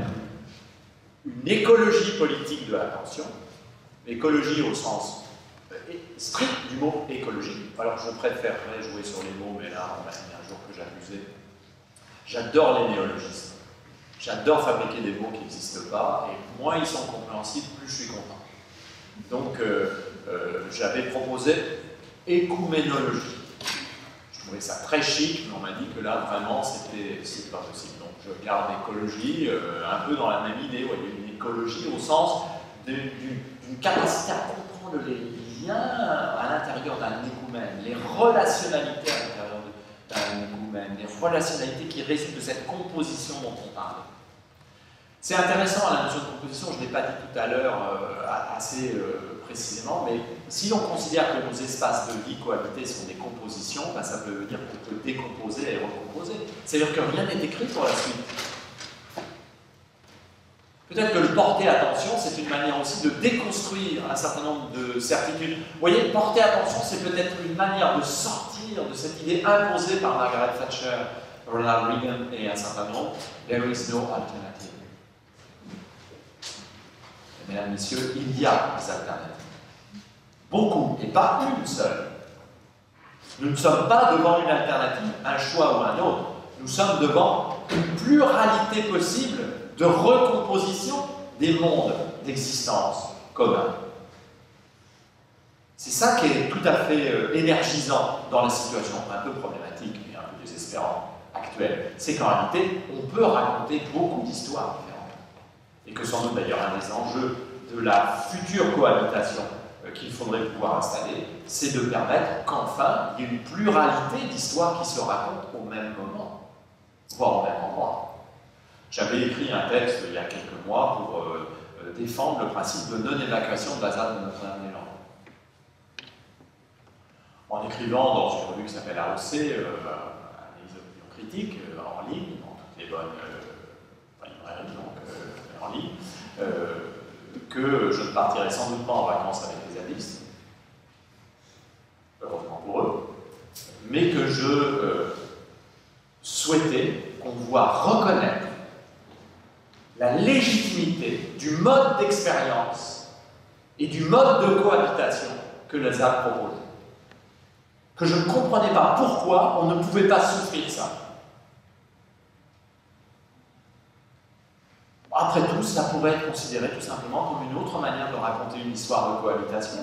une écologie politique de l'attention, écologie au sens strict du mot écologie. Alors je préférerais jouer sur les mots, mais là, on un jour que j'abusais. J'adore les néologismes. J'adore fabriquer des mots qui n'existent pas, et moins ils sont compréhensibles, plus je suis content. Donc, euh, euh, j'avais proposé écouménologie. Je trouvais ça très chic, mais on m'a dit que là, vraiment, c'était pas possible. Donc, je garde écologie euh, un peu dans la même idée, voyez, une écologie au sens d'une capacité à comprendre les liens à l'intérieur d'un écoumène, les relationnalités à l'intérieur d'un écoumène, les relationnalités qui résultent de cette composition dont on parle. C'est intéressant la notion de composition, je ne l'ai pas dit tout à l'heure euh, assez euh, précisément, mais si l'on considère que nos espaces de vie cohabités sont des compositions, ben, ça veut dire qu'on peut décomposer et recomposer. C'est-à-dire que rien n'est écrit pour la suite. Peut-être que le porter attention, c'est une manière aussi de déconstruire un certain nombre de certitudes. Vous voyez, porter attention, c'est peut-être une manière de sortir de cette idée imposée par Margaret Thatcher, Ronald Reagan et un certain nombre. There is no alternative. Mesdames, Messieurs, il y a des alternatives. Beaucoup, et pas une seule. Nous ne sommes pas devant une alternative, un choix ou un autre. Nous sommes devant une pluralité possible de recomposition des mondes d'existence communs. C'est ça qui est tout à fait euh, énergisant dans la situation un peu problématique et un peu désespérante actuelle. C'est qu'en réalité, on peut raconter beaucoup d'histoires et que sans doute d'ailleurs un des enjeux de la future cohabitation euh, qu'il faudrait pouvoir installer, c'est de permettre qu'enfin il y ait une pluralité d'histoires qui se racontent au même moment, voire au même endroit. J'avais écrit un texte il y a quelques mois pour euh, défendre le principe de non-évacuation de Bazar de Notre-Dame-des-Landes. En écrivant dans une revue qui s'appelle AOC, euh, analyse d'opinion critique, en ligne, dans toutes les bonnes librairies, donc en ligne, que je ne partirai sans doute pas en vacances avec les zadistes, heureusement pour eux, mais que je euh, souhaitais qu'on voit reconnaître la légitimité du mode d'expérience et du mode de cohabitation que le ZAP proposait. Que je ne comprenais pas pourquoi on ne pouvait pas souffrir ça. Après tout, ça pourrait être considéré tout simplement comme une autre manière de raconter une histoire de cohabitation.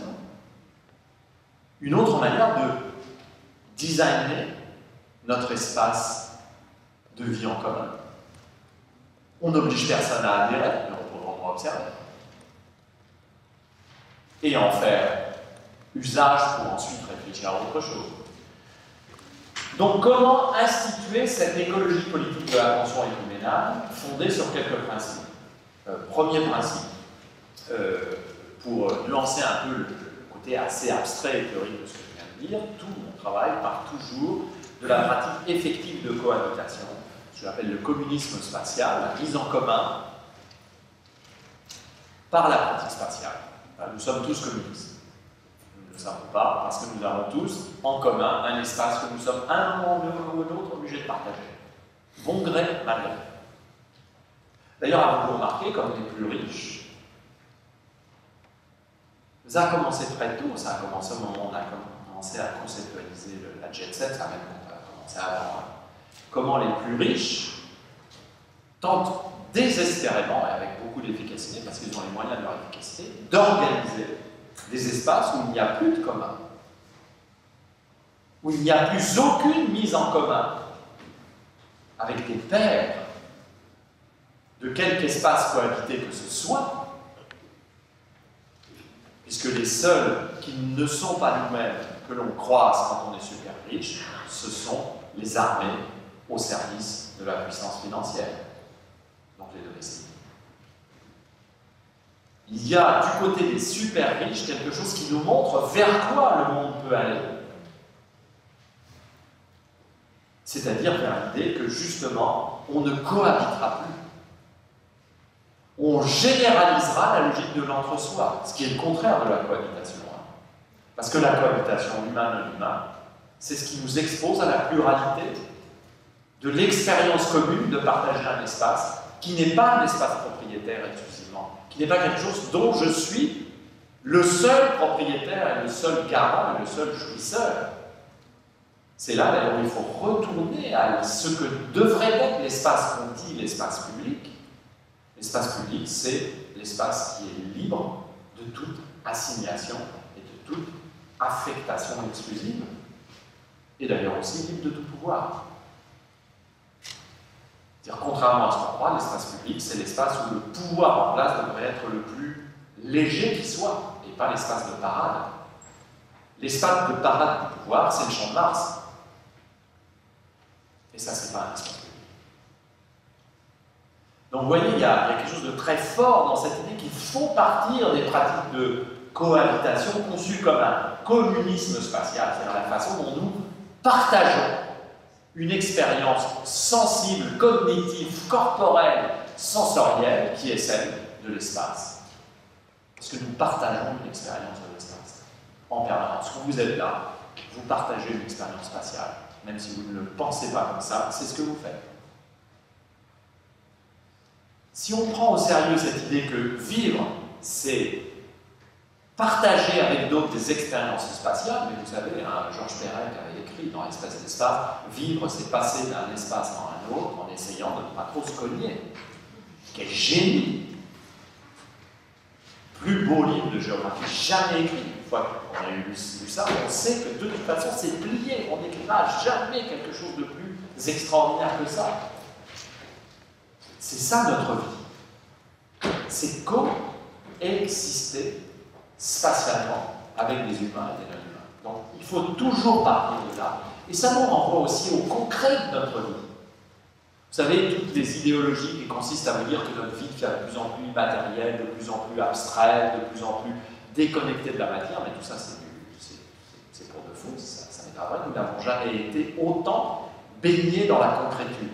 Une autre manière de designer notre espace de vie en commun. On n'oblige personne à adhérer, mais on peut observer. Et en faire usage pour ensuite réfléchir à autre chose. Donc comment instituer cette écologie politique de l'attention écoménale fondée sur quelques principes? Euh, Premier principe, euh, pour nuancer un peu le, côté assez abstrait et théorique de ce que je viens de dire, tout mon travail part toujours de la pratique effective de cohabitation, ce que j'appelle le communisme spatial, la mise en commun par la pratique spatiale. Nous sommes tous communistes ne savons pas, parce que nous avons tous en commun un espace que nous sommes un moment ou l'autre obligés de partager. Bon gré, mal gré. D'ailleurs, avez-vous remarqué, comme les plus riches, ça a commencé très tôt, ça a commencé au moment où on a commencé à conceptualiser la jet set, ça a même commencé avant. Hein. Comment les plus riches tentent désespérément, et avec beaucoup d'efficacité, parce qu'ils ont les moyens de leur efficacité, d'organiser des espaces où il n'y a plus de commun, où il n'y a plus aucune mise en commun avec des pères de quelque espace cohabité que ce soit, puisque les seuls qui ne sont pas nous-mêmes que l'on croise quand on est super riche, ce sont les armées au service de la puissance financière, donc les domestiques il y a du côté des super riches quelque chose qui nous montre vers quoi le monde peut aller. C'est-à-dire vers l'idée que justement, on ne cohabitera plus. On généralisera la logique de l'entre-soi, ce qui est le contraire de la cohabitation. Parce que la cohabitation humain-humain, c'est ce qui nous expose à la pluralité de l'expérience commune de partager un espace qui n'est pas un espace propriétaire exclusivement, qui n'est pas quelque chose dont je suis le seul propriétaire le seul garant le seul jouisseur. C'est là d'ailleurs où il faut retourner à ce que devrait être l'espace qu'on dit l'espace public. L'espace public, c'est l'espace qui est libre de toute assignation et de toute affectation exclusive, et d'ailleurs aussi libre de tout pouvoir. -dire, contrairement à ce qu'on croit, l'espace public, c'est l'espace où le pouvoir en place devrait être le plus léger qui soit, et pas l'espace de parade. L'espace de parade du pouvoir, c'est le champ de Mars. Et ça, c'est pas un espace public. Donc vous voyez, il y, a, quelque chose de très fort dans cette idée qu'il faut partir des pratiques de cohabitation conçues comme un communisme spatial, c'est-à-dire la façon dont nous partageons une expérience sensible, cognitive, corporelle, sensorielle, qui est celle de l'espace. Parce que nous partageons une expérience de l'espace en permanence. Quand vous êtes là, vous partagez une expérience spatiale. Même si vous ne le pensez pas comme ça, c'est ce que vous faites. Si on prend au sérieux cette idée que vivre, c'est partager avec d'autres des expériences spatiales, mais vous savez, hein, Georges Perec avait écrit dans Espèce d'espace, vivre c'est passer d'un espace dans un autre en essayant de ne pas trop se cogner. Quel génie Plus beau livre de géographie jamais écrit. Une fois qu'on a lu, lu ça, on sait que de toute façon c'est plié, on n'écrira jamais quelque chose de plus extraordinaire que ça. C'est ça notre vie. C'est coexister spatialement avec des humains et des non-humains. Donc il faut toujours partir de là. Et ça nous renvoie aussi au concret de notre vie. Vous savez, toutes les idéologies qui consistent à vous dire que notre vie devient de plus en plus matérielle, de plus en plus abstraite, de plus en plus déconnectée de la matière, mais tout ça c'est pour de faux, ça, ça n'est pas vrai. Nous n'avons jamais été autant baignés dans la concrétude.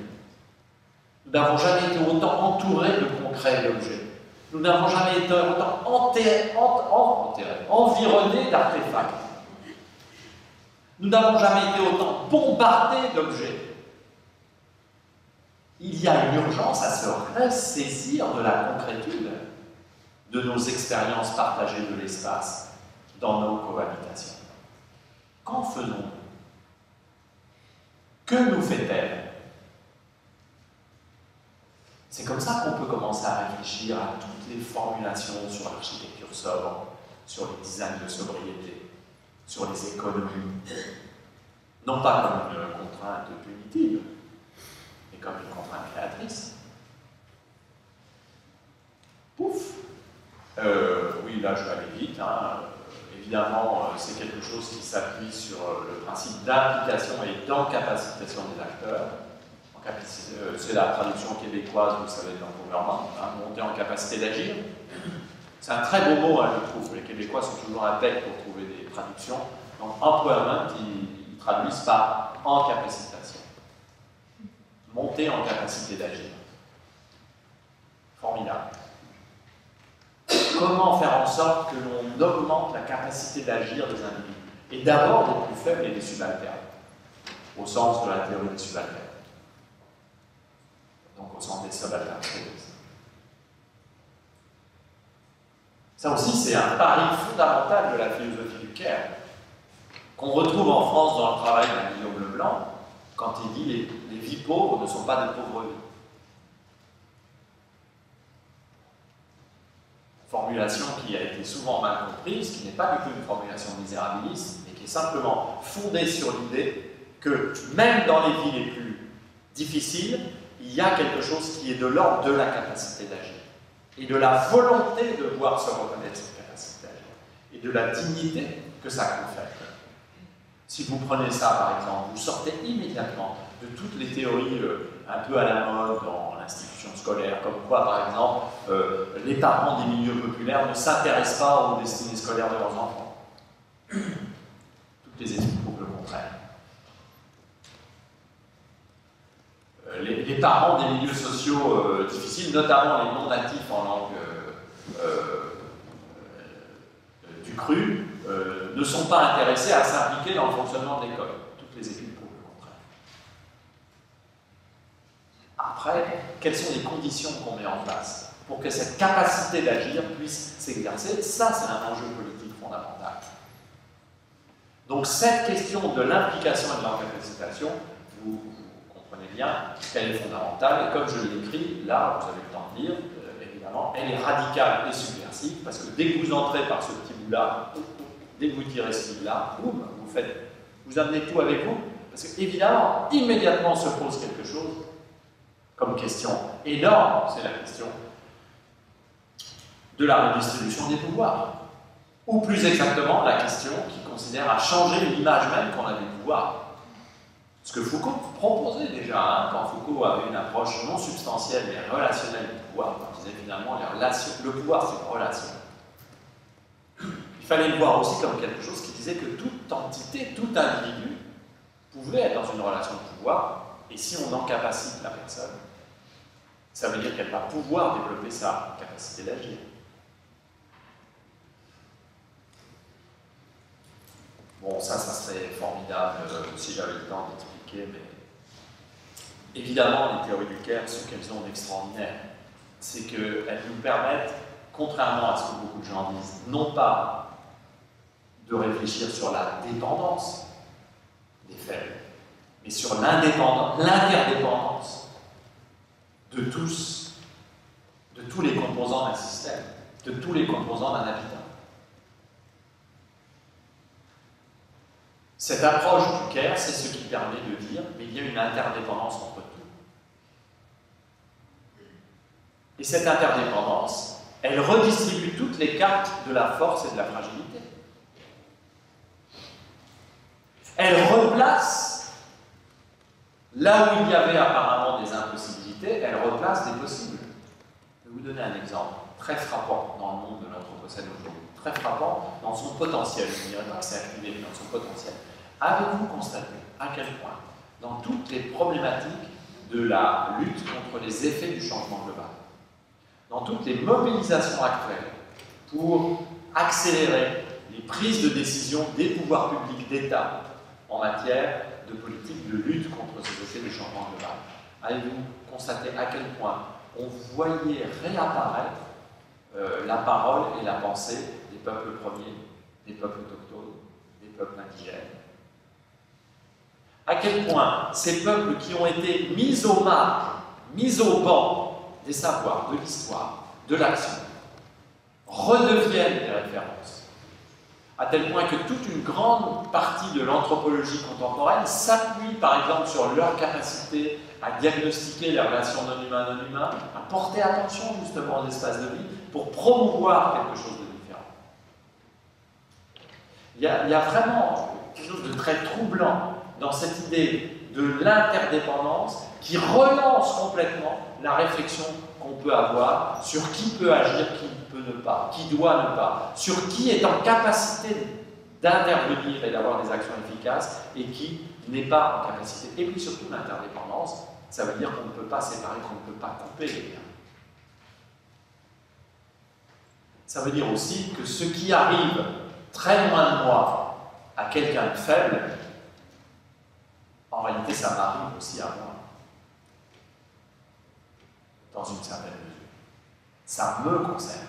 Nous n'avons jamais été autant entourés de concrets d'objets. Nous n'avons jamais été autant environnés d'artefacts. Nous n'avons jamais été autant bombardés d'objets. Il y a une urgence à se ressaisir de la concrétude de nos expériences partagées de l'espace dans nos cohabitations. Qu'en faisons-nous? Que nous fait-elle? C'est comme ça qu'on peut commencer à réfléchir à toutes les formulations sur l'architecture sobre, sur les designs de sobriété, sur les économies. Non pas comme une contrainte punitive, mais comme une contrainte créatrice. Pouf euh, Oui, là je vais aller vite. Hein. Évidemment, euh, c'est quelque chose qui s'appuie sur euh, le principe d'implication et d'encapacitation des acteurs. Euh, c'est la traduction québécoise, vous savez, dans gouvernement, hein, monter en capacité d'agir. C'est un très beau mot, hein, je trouve. Les Québécois sont toujours à tête pour trouver des traductions. Donc, empowerment, ils, ils traduisent par en capacitation. Monter en capacité d'agir. Formidable. Comment faire en sorte que l'on augmente la capacité d'agir des individus? Et d'abord des plus faibles et des subalternes, au sens de la théorie des subalternes donc au sens des sols Ça aussi, c'est un pari fondamental de la philosophie du Caire, qu'on retrouve en France dans le travail de Guillaume Leblanc, quand il dit les, les vies pauvres ne sont pas des pauvres vies. Formulation qui a été souvent mal comprise, qui n'est pas du tout une formulation misérabiliste, mais qui est simplement fondée sur l'idée que même dans les vies les plus difficiles, il y a quelque chose qui est de l'ordre de la capacité d'agir et de la volonté de voir se reconnaître cette capacité d'agir et de la dignité que ça confère. Si vous prenez ça par exemple, vous sortez immédiatement de toutes les théories euh, un peu à la mode dans l'institution scolaire, comme quoi par exemple euh, les parents des milieux populaires ne s'intéressent pas aux destinées scolaires de leurs enfants. Toutes les études prouvent le contraire. Euh, les, parents des milieux sociaux euh, difficiles, notamment les non-natifs en langue euh, du cru, ne sont pas intéressés à s'impliquer dans le fonctionnement de l'école. Toutes les études prouvent le contraire. Après, quelles sont les conditions qu'on met en place pour que cette capacité d'agir puisse s'exercer? Ça, c'est un enjeu politique fondamental. Donc cette question de l'implication et de l'organisation, vous, bien qu'elle est fondamentale, et comme je l'écris, là, vous avez le temps de lire, euh, évidemment, elle est radicale et subversive, parce que dès que vous entrez par ce petit bout-là, dès que vous tirez ce bout-là, boum, vous faites, vous amenez tout avec vous, parce qu'évidemment, immédiatement se pose quelque chose comme question énorme, c'est la question de la redistribution des pouvoirs. Ou plus exactement, la question qui considère à changer l'image même qu'on a du pouvoir. Ce que Foucault proposait déjà, hein, quand Foucault avait une approche non substantielle mais relationnelle du pouvoir, il disait finalement le pouvoir c'est relation. Il fallait le voir aussi comme quelque chose qui disait que toute entité, tout individu pouvait être dans une relation de pouvoir, et si on encapacite la personne, ça veut dire qu'elle va pouvoir développer sa capacité d'agir. Bon, ça, ça serait formidable euh, si j'avais le temps d'expliquer, évidemment, les théories du CAIR, ce qu'elles ont d'extraordinaire, c'est qu'elles nous permettent, contrairement à ce que beaucoup de gens disent, non pas de réfléchir sur la dépendance des faibles, mais sur l'interdépendance de tous, de tous les composants d'un système, de tous les composants d'un habitat. Cette approche du CARE, c'est ce qui permet de dire qu'il y a une interdépendance entre tout. Et cette interdépendance, elle redistribue toutes les cartes de la force et de la fragilité. Elle replace, là où il y avait apparemment des impossibilités, elle replace des possibles. Je vais vous donner un exemple très frappant dans le monde de l'Anthropocène aujourd'hui. Très frappant dans son potentiel. Je dirais pas que c'est dans son potentiel. Avez-vous constaté à quel point, dans toutes les problématiques de la lutte contre les effets du changement global, dans toutes les mobilisations actuelles pour accélérer les prises de décision des pouvoirs publics d'État en matière de politique de lutte contre ces effets du changement global, avez-vous constaté à quel point on voyait réapparaître euh, la parole et la pensée des peuples premiers, des peuples autochtones, des peuples indigènes, à quel point ces peuples qui ont été mis au marge, mis au banc des savoirs, de l'histoire, de l'action, redeviennent des références. À tel point que toute une grande partie de l'anthropologie contemporaine s'appuie par exemple sur leur capacité à diagnostiquer les relations non humains non humains, à porter attention justement aux espaces de vie pour promouvoir quelque chose de différent. Il y a vraiment quelque chose de très troublant dans cette idée de l'interdépendance qui relance complètement la réflexion qu'on peut avoir sur qui peut agir, qui peut ne pas, qui doit ne pas, sur qui est en capacité d'intervenir et d'avoir des actions efficaces et qui n'est pas en capacité. Et puis surtout l'interdépendance, ça veut dire qu'on ne peut pas séparer, qu'on ne peut pas couper les liens. Ça veut dire aussi que ce qui arrive très loin de moi à quelqu'un de faible, en réalité, ça m'arrive aussi à moi, dans une certaine mesure. Ça me concerne.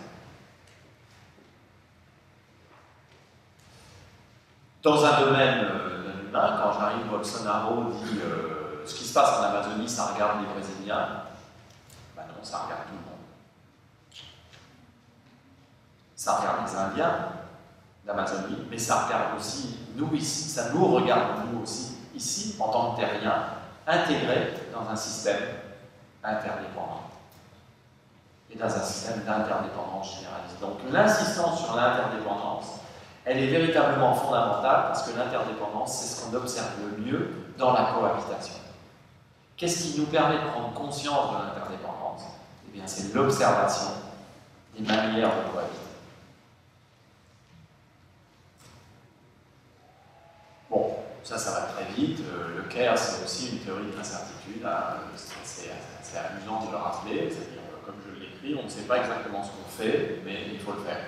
Dans un domaine euh, humain, quand j'arrive, Bolsonaro dit euh, ce qui se passe en Amazonie, ça regarde les Brésiliens. Ben non, ça regarde tout le monde. Ça regarde les Indiens d'Amazonie, mais ça regarde aussi nous ici, ça nous regarde nous aussi ici, en tant que terrien, intégré dans un système interdépendant et dans un système d'interdépendance généralisée. Donc l'insistance sur l'interdépendance, elle est véritablement fondamentale parce que l'interdépendance, c'est ce qu'on observe le mieux dans la cohabitation. Qu'est-ce qui nous permet de prendre conscience de l'interdépendance? Eh bien, c'est l'observation des manières de cohabiter. Bon, ça, ça va très vite. Euh, le CARE, c'est aussi une théorie de l'incertitude. Hein. C'est amusant de le rappeler. C'est-à-dire, euh, comme je l'écris, on ne sait pas exactement ce qu'on fait, mais il faut le faire.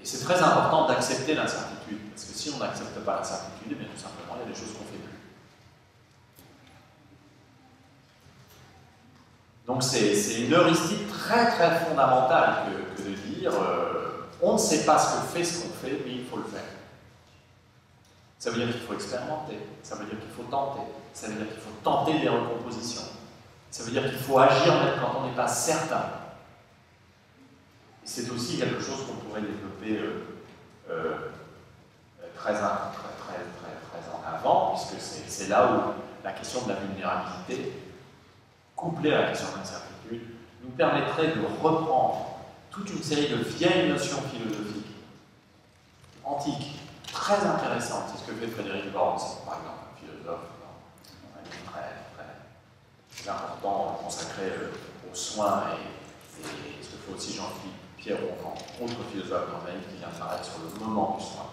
Et c'est très important d'accepter l'incertitude, parce que si on n'accepte pas l'incertitude, eh tout simplement, il y a des choses qu'on ne fait plus. Donc Donc c'est une heuristique très très fondamentale que, de dire euh, on ne sait pas ce que fait ce qu'on fait, mais il faut le faire. Ça veut dire qu'il faut expérimenter, ça veut dire qu'il faut tenter, ça veut dire qu'il faut tenter des recompositions, ça veut dire qu'il faut agir même quand on n'est pas certain. C'est aussi quelque chose qu'on pourrait développer euh, euh, très, très, très, très, en avant, puisque c'est là où la question de la vulnérabilité, couplée à la question de l'incertitude, nous permettrait de reprendre toute une série de vieilles notions philosophiques antiques, très intéressantes. C'est ce que fait Frédéric Borges, par exemple, un philosophe, un très, très, important consacré euh, aux soins et, ce que fait aussi Jean-Philippe Pierre Roncan, autre philosophe norvégien qui vient de sur le moment du soin.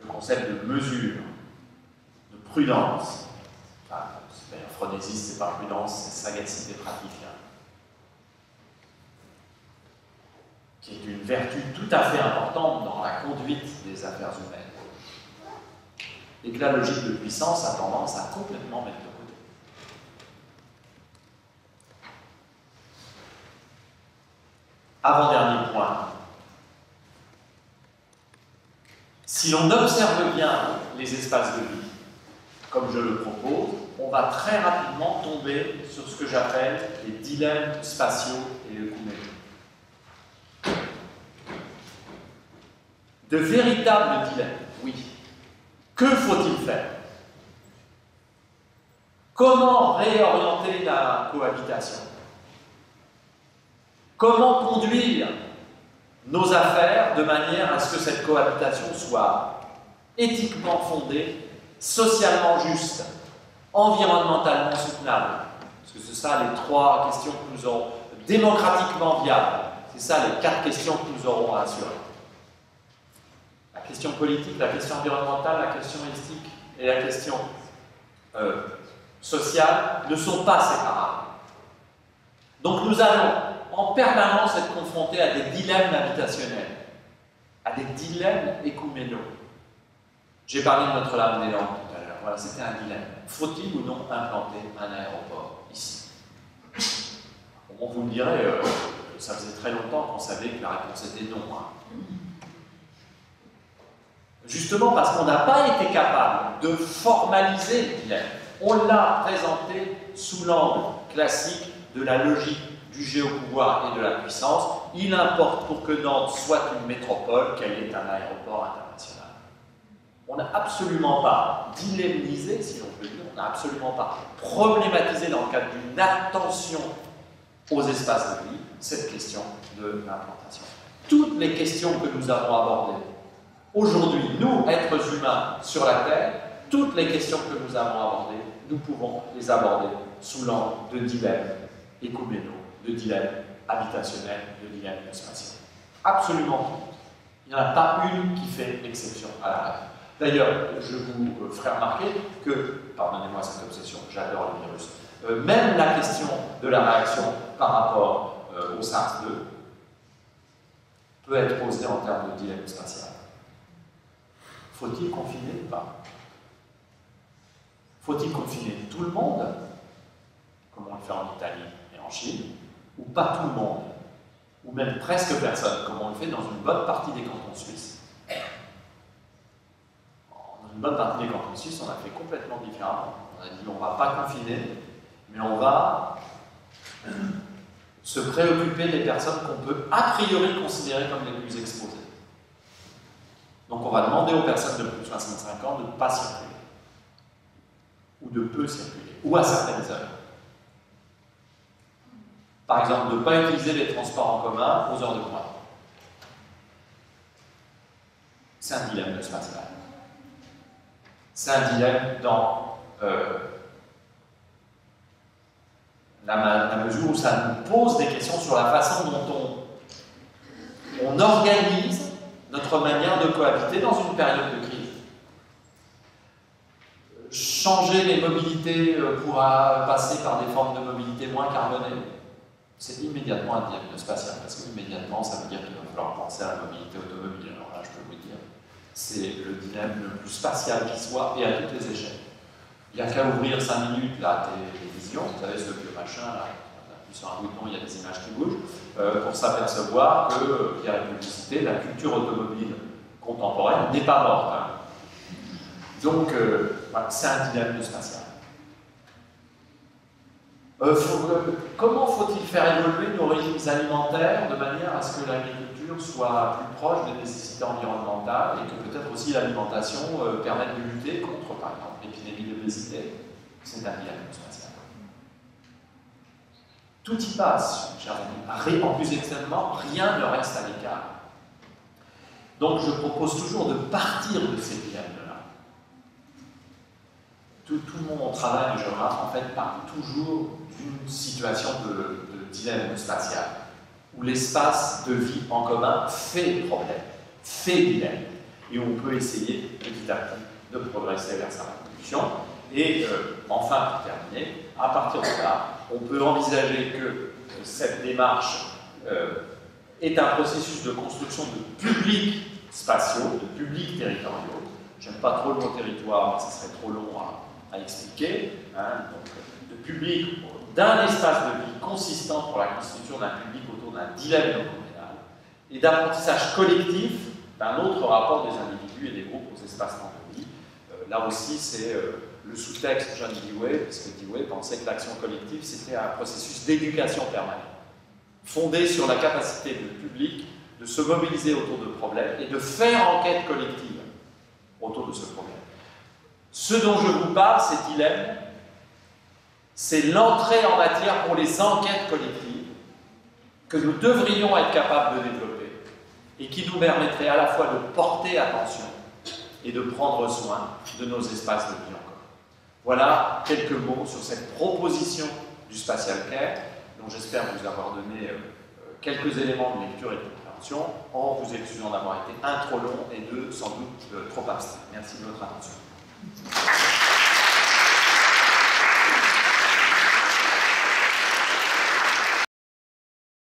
Le concept de mesure, de prudence, enfin, d'ailleurs phronésiste, c'est pas prudence, c'est sagacité pratique, hein, qui est une vertu tout à fait importante dans la conduite des affaires humaines. Et que la logique de puissance a tendance à complètement mettre de Avant-dernier point. Si l'on observe bien les espaces de vie, comme je le propose, on va très rapidement tomber sur ce que j'appelle les dilemmes spatiaux et le De véritables dilemmes, oui. Que faut-il faire? Comment réorienter la cohabitation? Comment conduire nos affaires de manière à ce que cette cohabitation soit éthiquement fondée, socialement juste, environnementalement soutenable? Parce que c'est ça les trois questions que nous aurons, démocratiquement viable. C'est ça les quatre questions que nous aurons à assurer. Question politique, la question environnementale, la question éthique et la question euh, sociale ne sont pas séparables. Donc nous allons en permanence être confronté à des dilemmes habitationnels, à des dilemmes écuménaux. J'ai parlé de Notre-Dame-des-Landes tout à l'heure. Voilà, c'était un dilemme. Faut-il ou non implanter un aéroport ici? On vous me dirait, euh, ça faisait très longtemps qu'on savait que la réponse était non. Hein. Justement parce qu'on n'a pas été capable de formaliser le dilemme. On l'a présenté sous l'angle classique de la logique du géopouvoir et de la puissance, il importe pour que Nantes soit une métropole qu'elle ait un aéroport international. On n'a absolument pas dilemnisé, si l'on peut dire, on n'a absolument pas problématisé dans le cadre d'une attention aux espaces de vie cette question de l'implantation. Toutes les questions que nous avons abordées aujourd'hui, nous, êtres humains sur la Terre, toutes les questions que nous avons abordées, nous pouvons les aborder sous l'angle de dilemmes écoménaux de dilemme habitationnel, de dilemme spatial. Absolument Il n'y en a pas une qui fait exception à la règle. D'ailleurs, je vous ferai remarquer que, pardonnez-moi cette obsession, j'adore le virus, euh, même la question de la réaction par rapport euh, au SARS-2 peut être posée en termes de dilemme spatial. Faut-il confiner ou pas? Faut-il confiner tout le monde, comme on le fait en Italie et en Chine ou pas tout le monde, ou même presque personne, comme on le fait dans une bonne partie des cantons suisses? Dans une bonne partie des cantons suisses, on a fait complètement différemment. On a dit on ne va pas confiner, mais on va se préoccuper des personnes qu'on peut a priori considérer comme les plus exposées. Va demander aux personnes de plus de 65 ans de ne pas circuler, ou de peu circuler, ou à certaines heures. Par exemple, de ne pas utiliser les transports en commun aux heures de pointe. C'est un dilemme de spatial. C'est un dilemme dans euh, la, mesure où ça nous pose des questions sur la façon dont on, on organise notre manière de cohabiter dans une période de crise. Changer les mobilités euh, pourra passer par des formes de mobilité moins carbonées c'est immédiatement un dilemme spatial, parce que immédiatement, ça veut dire qu'il va falloir penser à la mobilité automobile. Alors là, je peux vous dire, c'est le dilemme le plus spatial qui soit et à toutes les échelles. Il n'y a qu'à ouvrir 5 minutes la télévision, vous savez ce vieux machin là, sur un bouton, il y a des images qui bougent, euh, pour s'apercevoir qu'il y a la publicité, la culture automobile contemporaine n'est pas morte. Hein. Donc, euh, c'est un dilemme spatial. Euh, comment faut-il faire évoluer nos régimes alimentaires de manière à ce que l'agriculture soit plus proche des nécessités environnementales et que peut-être aussi l'alimentation permette de lutter contre, par exemple, l'épidémie d'obésité? C'est un dilemme spatial. Tout y passe, amis. En plus extrêmement, rien ne reste à l'écart. Donc je propose toujours de partir de ces dilemmes-là. Tout, mon travail de géographe, en fait, parle toujours d'une situation de, dilemme spatial, où l'espace de vie en commun fait problème, fait dilemme, et on peut essayer petit à petit de progresser vers sa résolution. Et euh, enfin, pour terminer, à partir de là, on peut envisager que euh, cette démarche euh, est un processus de construction de publics spatiaux, de publics territoriaux. J'aime pas trop le mot territoire, ce serait trop long à, expliquer. Hein. de publics d'un espace de vie consistant pour la constitution d'un public autour d'un dilemme communal et d'apprentissage collectif d'un autre rapport des individus et des groupes aux espaces de vie. Euh, là aussi, c'est le sous-texte John Dewey, parce que Dewey pensait que l'action collective, c'était un processus d'éducation permanente, fondé sur la capacité du public de se mobiliser autour de problèmes et de faire enquête collective autour de ce problème. Ce dont je vous parle, ces dilemmes, c'est l'entrée en matière pour les enquêtes collectives que nous devrions être capables de développer et qui nous permettrait à la fois de porter attention et de prendre soin de nos espaces de vie voilà quelques mots sur cette proposition du Spatial Care, dont j'espère vous avoir donné euh, quelques éléments de lecture et de compréhension, en vous excusant d'avoir été un trop long et deux sans doute euh, trop abstrait. Merci de votre attention.